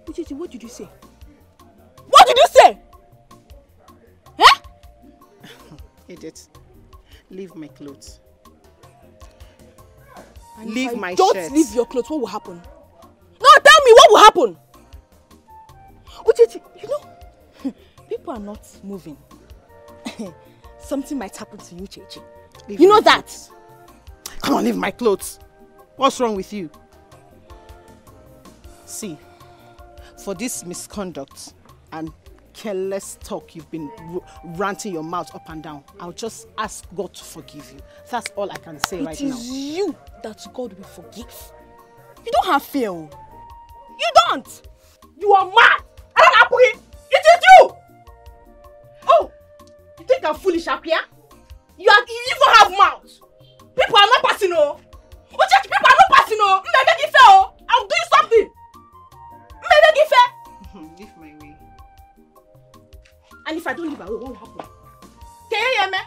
what did you say? What did you say? Edith, leave my clothes. And if Leave I my don't shirt. leave your clothes, what will happen? No, tell me what will happen. Uchechi, you know, people are not moving. Something might happen to you, Chechi. you know that? Come on, leave my clothes. What's wrong with you? See, for this misconduct and careless talk you've been r- ranting your mouth up and down, I'll just ask God to forgive you. That's all I can say It right is now. you that God will forgive. You don't have fear. oh. You don't. You are mad. I don't happen. It is you. Oh, you think I'm foolish up here? You are. You even have mouth. People are not passing. Oh, oh, church people are not passing. Oh, maybe give oh. I'll do you something. Maybe give Leave my way. And if I don't leave away, what will happen? Can you hear me?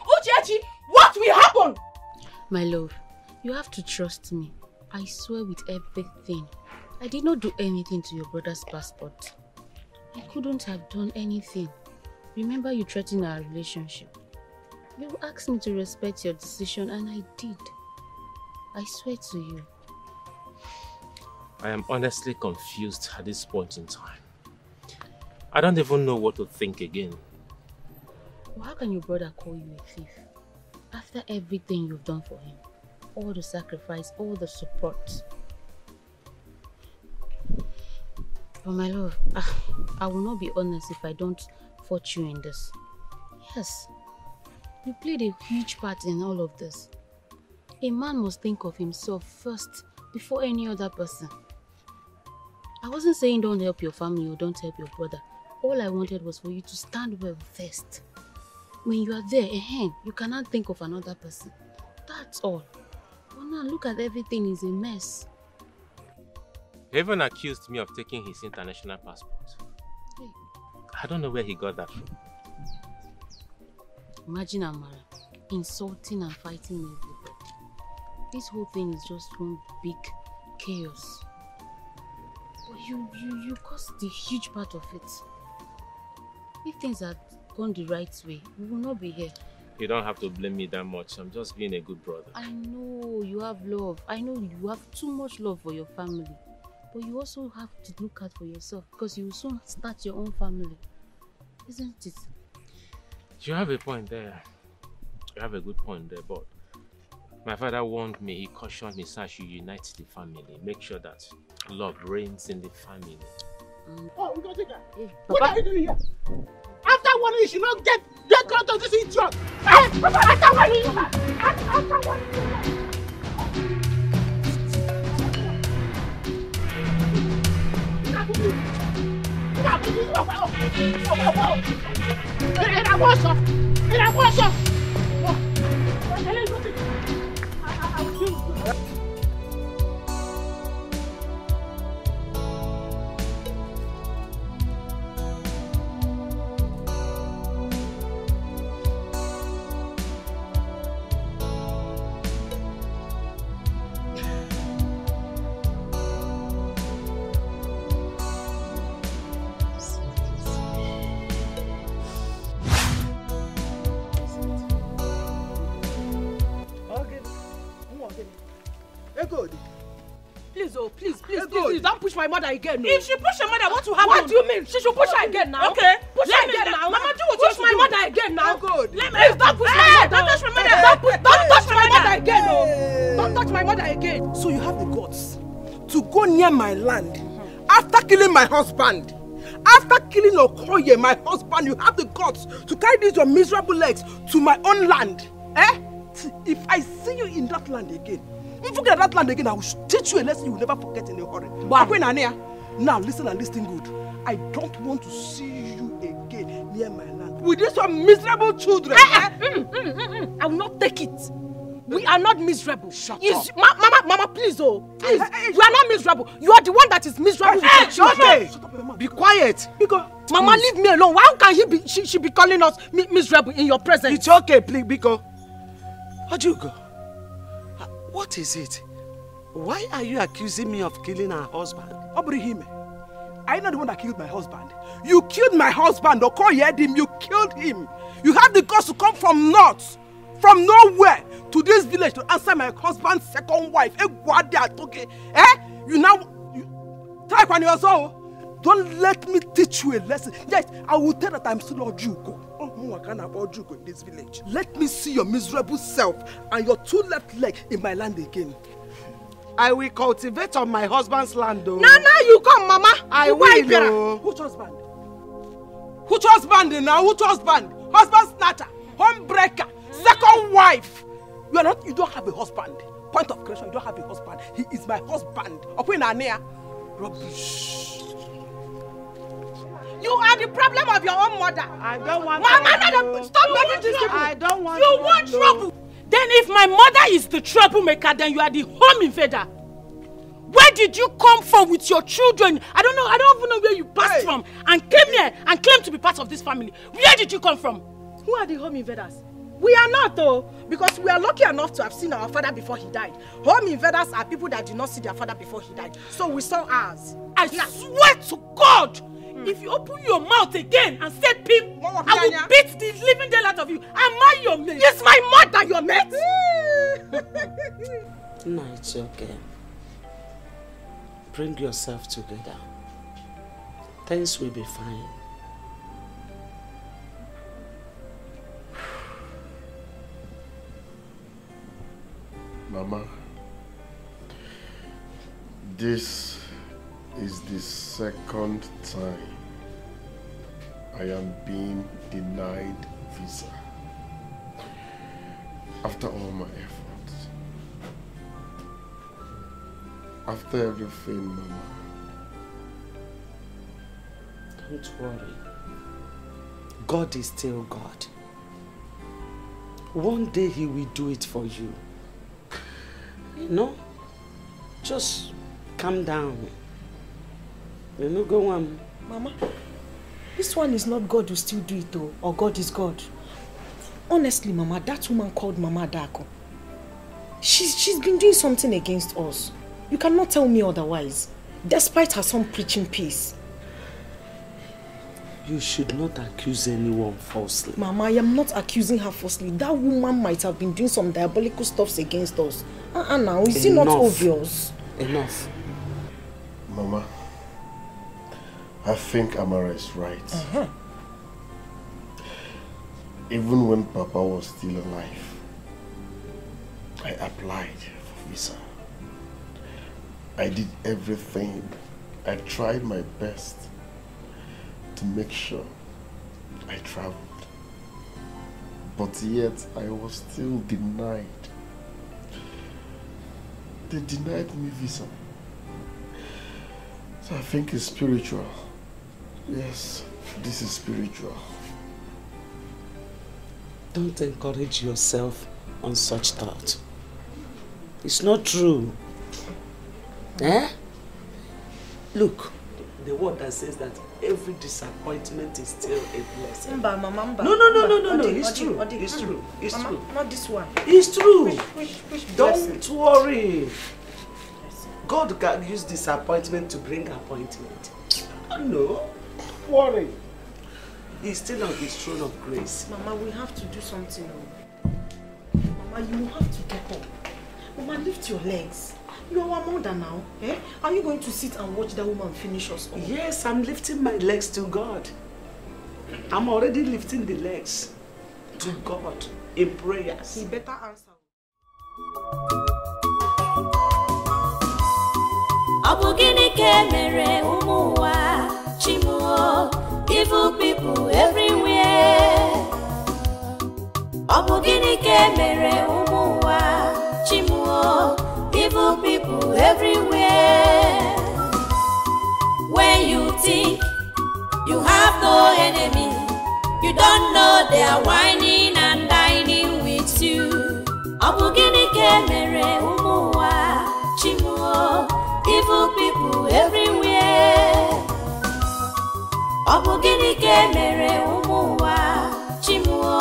Uchechi, what will happen? My love, you have to trust me. I swear with everything. I did not do anything to your brother's passport. I couldn't have done anything. Remember you threatened our relationship. You asked me to respect your decision and I did. I swear to you. I am honestly confused at this point in time. I don't even know what to think again. How can your brother call you a thief? After everything you've done for him, all the sacrifice, all the support. But my love, ah, I will not be honest if I don't fault you in this. Yes, you played a huge part in all of this. A man must think of himself first before any other person. I wasn't saying don't help your family or don't help your brother. All I wanted was for you to stand well first. When you are there, eh, you cannot think of another person. That's all. But now look at everything is a mess. He even accused me of taking his international passport. Hey. I don't know where he got that from. Imagine Amara insulting and fighting everybody. This whole thing is just one big chaos. But you, you, you caused the huge part of it. If things had gone the right way, we will not be here. You don't have to blame me that much. I'm just being a good brother. I know you have love. I know you have too much love for your family. But you also have to look out for yourself because you will soon start your own family. Isn't it? You have a point there. You have a good point there, but my father warned me, he cautioned me, I should unite the family, make sure that love reigns in the family. Oh, we gotta take her. Yeah. What Papa? are you doing here? After one year, she not get get close to this idiot. Hey, Papa, after one year, after, after one year. Era bolso! Era bolso! My mother again. No. If she push your mother, what will happen? What do you mean? She should push her again now. Okay, push let her again now. Mama, do what push you my do. mother again now. Good. Let me. Please don't push my Hey, mother. don't touch my mother. Don't, push, don't touch my mother again. No. Don't touch my mother again. So you have the guts to go near my land after killing my husband. After killing Okoye, my husband, you have the guts to carry these your miserable legs to my own land. Eh? If I see you in that land again, if you get that land again, I will teach you a lesson you will never forget in a hurry. Akwe Nanea, Now listen and listen good. I don't want to see you again near my land with these some miserable children. eh? Mm, mm, mm, mm. I will not take it. We are not miserable. Shut up. Ma- mama, mama, please, oh, please. we are not miserable. You are the one that is miserable. with Hey, your children. okay. Be quiet. Because Mama, leave me alone. How can he be? She, she be calling us mi- miserable in your presence. It's okay, please, Biko. Ajugo, uh, what is it? Why are you accusing me of killing her husband? Obrihime, are you not the one that killed my husband? You killed my husband, Okoyedim, you killed him. You have the guts to come from north, from nowhere, to this village to answer my husband's second wife. Egwade Atoke. Eh? You now, you, try when you. Don't let me teach you a lesson. Yes, I will tell that I'm still Ojugo. Mụnwa ka a na-akpọ Ojugo in this village. Let me see your miserable self and your two left leg in my land again. I will cultivate on my husband's land though. Now, now you come, Mama. I You will. wife bịara. oh. Which husband? Which husband now? Which husband? Husband snatcher, home breaker, second wife. You are not. You don't have a husband. Point of correction. You don't have a husband. He is my husband. Open Anea. Rubbish. You are the problem of your own mother. I don't want Mama, trouble. no, no, stop You making want trouble. people. I don't want You want trouble? Then if my mother is the troublemaker, then you are the home invader. Where did you come from with your children? I don't know. I don't even know where you passed from and came here and claimed to be part of this family. Where did you come from? Who are the home invaders? We are not though, because we are lucky enough to have seen our father before he died. Home invaders are people that did not see their father before he died. So we saw ours. I swear to God, Hmm. if you open your mouth again and say pimp, I will beat the living hell out of you. Am I your mate? Is my mother your mate? Hmm. No, it's okay. Bring yourself together. Things will be fine. Mama, this is the second time I am being denied visa. After all my efforts. After everything, Mama. Don't worry. God is still God. One day He will do it for you. You know? Just calm down. You know, go on. Mama, this one is not God who still do it though, or God is God. Honestly, Mama, that woman called Mama Dako. She's, she's been doing something against us. You cannot tell me otherwise. Despite her son preaching peace. You should not accuse anyone falsely. Mama, I am not accusing her falsely. That woman might have been doing some diabolical stuffs against us. Uh-uh now, is it not Enough. obvious? Enough. Mama, I think Amara is right. Uh-huh. Even when Papa was still alive, I applied for visa. I did everything. I tried my best to make sure I traveled. But yet I was still denied. They denied me visa. So I think it's spiritual. Yes, this is spiritual. Don't encourage yourself on such thought. It's not true. Eh? Look, the word that says that every disappointment is still a blessing. Mba, Mama, Mba. No, no, no, no, no, no. It's true. It's true. It's true. Not this one. It's true. Don't worry. God can use disappointment to bring appointment. No. Worry. He's still on his throne of grace. Mama, we have to do something. oh. Mama, you have to get up. Mama, lift your legs. You are our mother now. Eh? Are you going to sit and watch that woman finish us all? Yes, I'm lifting my legs to God. I'm already lifting the legs to God in prayers. He better answer. ọ bụ gịnị ka e mere ụmụ ụwa evil people everywhere. Ọ bụ gịnị ka e mere ụmụ ụwa chimuo evil people everywhere. When you think you have no enemy you don't know they are whining and dining with you. Ọ bụ gịnị mere Ọ bụ gịnị ka e mere ụmụ ụwa chimuo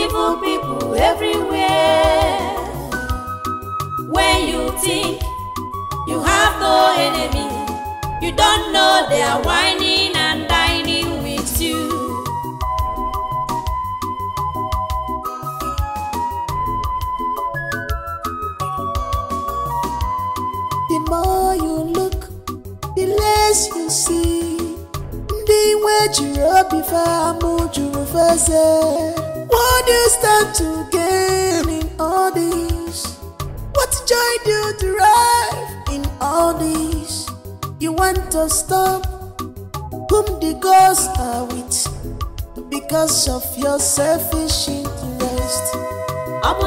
evil people everywhere. When you think you have no enemy, you don't know they are whining and dining with you. The more you look, the less you see. Ndị jiri obi fee mụ juru feze what do you stand to gain in all this? What joy do you derive in all this? You want to stop? Whom the gods are with? Because of your selfish interest. Ọ bụ